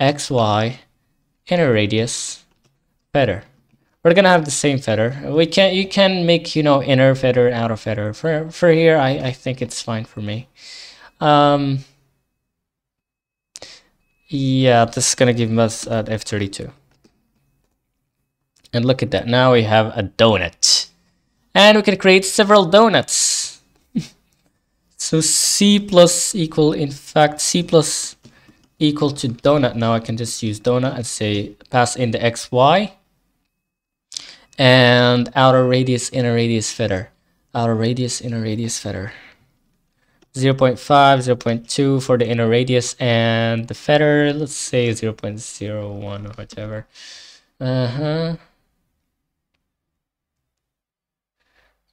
xy inner radius feather. We're gonna have the same feather. We can you can make you know inner feather outer feather. For for here i i think it's fine for me. Um yeah this is gonna give us at f32 and look at that. Now we have a donut. And we can create several donuts. So c plus equal in fact c plus equal to donut. Now I can just use donut and say pass in the xy and outer radius, inner radius feather. Outer radius, inner radius feather. 0 0.5, 0 0.2 for the inner radius and the feather, let's say 0 0.01 or whatever. Uh-huh.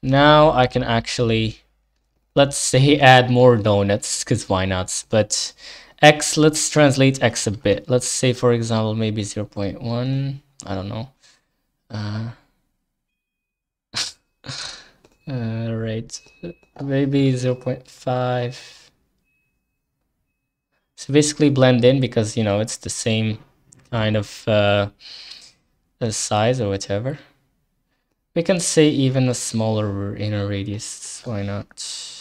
Now I can actually, let's say add more donuts, because why not? But x, let's translate x a bit. Let's say, for example, maybe 0 0.1. I don't know. Uh, uh, right. Maybe 0 0.5. So basically blend in because, you know, it's the same kind of uh, size or whatever. We can say even a smaller inner radius. Why not?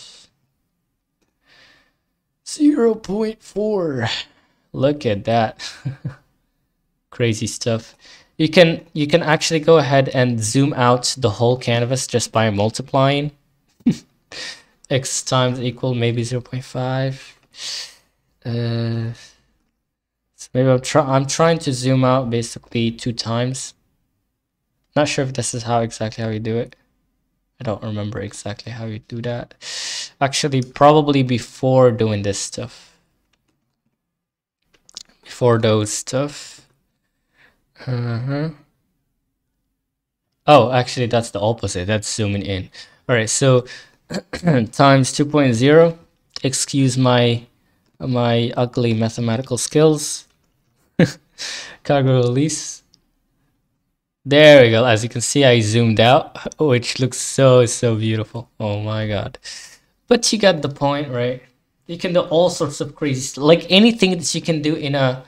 0 0.4 look at that. Crazy stuff. You can you can actually go ahead and zoom out the whole canvas just by multiplying. X times equal maybe 0 0.5 uh, so maybe I'm, try I'm trying to zoom out basically two times. Not sure if this is how exactly how you do it I don't remember exactly how you do that. Actually, probably before doing this stuff. Before those stuff. Uh-huh. Oh, actually, that's the opposite. That's zooming in. All right, so times 2.0. Excuse my my ugly mathematical skills. Cargo release. There we go. As you can see, I zoomed out, which looks so, so beautiful. Oh my god. But you got the point, right? You can do all sorts of crazy. Like anything that you can do in a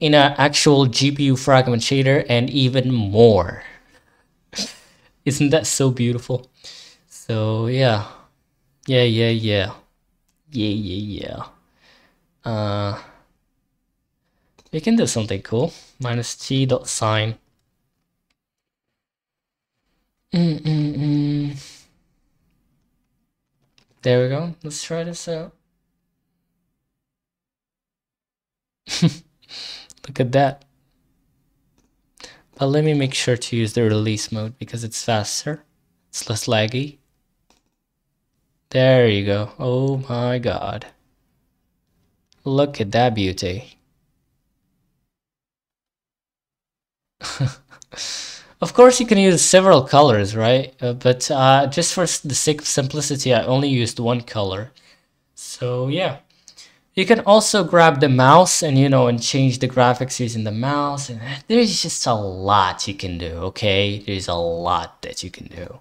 in an actual GPU fragment shader and even more. Isn't that so beautiful? So yeah, yeah, yeah, yeah, yeah, yeah, yeah. Uh, we can do something cool. Minus t dot sine. Mm -mm -mm. There we go. Let's try this out. Look at that. But let me make sure to use the release mode because it's faster. It's less laggy. There you go. Oh my god. Look at that beauty. of course you can use several colors, right? Uh, but uh, just for the sake of simplicity, I only used one color. So yeah. You can also grab the mouse and you know and change the graphics using the mouse and there's just a lot you can do okay there's a lot that you can do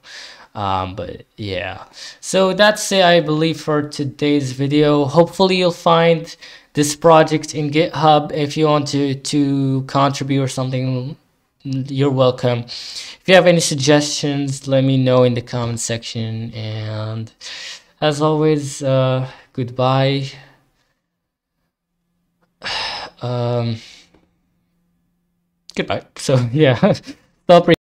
um, but yeah so that's it I believe for today's video hopefully you'll find this project in github if you want to to contribute or something you're welcome if you have any suggestions let me know in the comment section and as always uh, goodbye um, goodbye. So yeah, stop.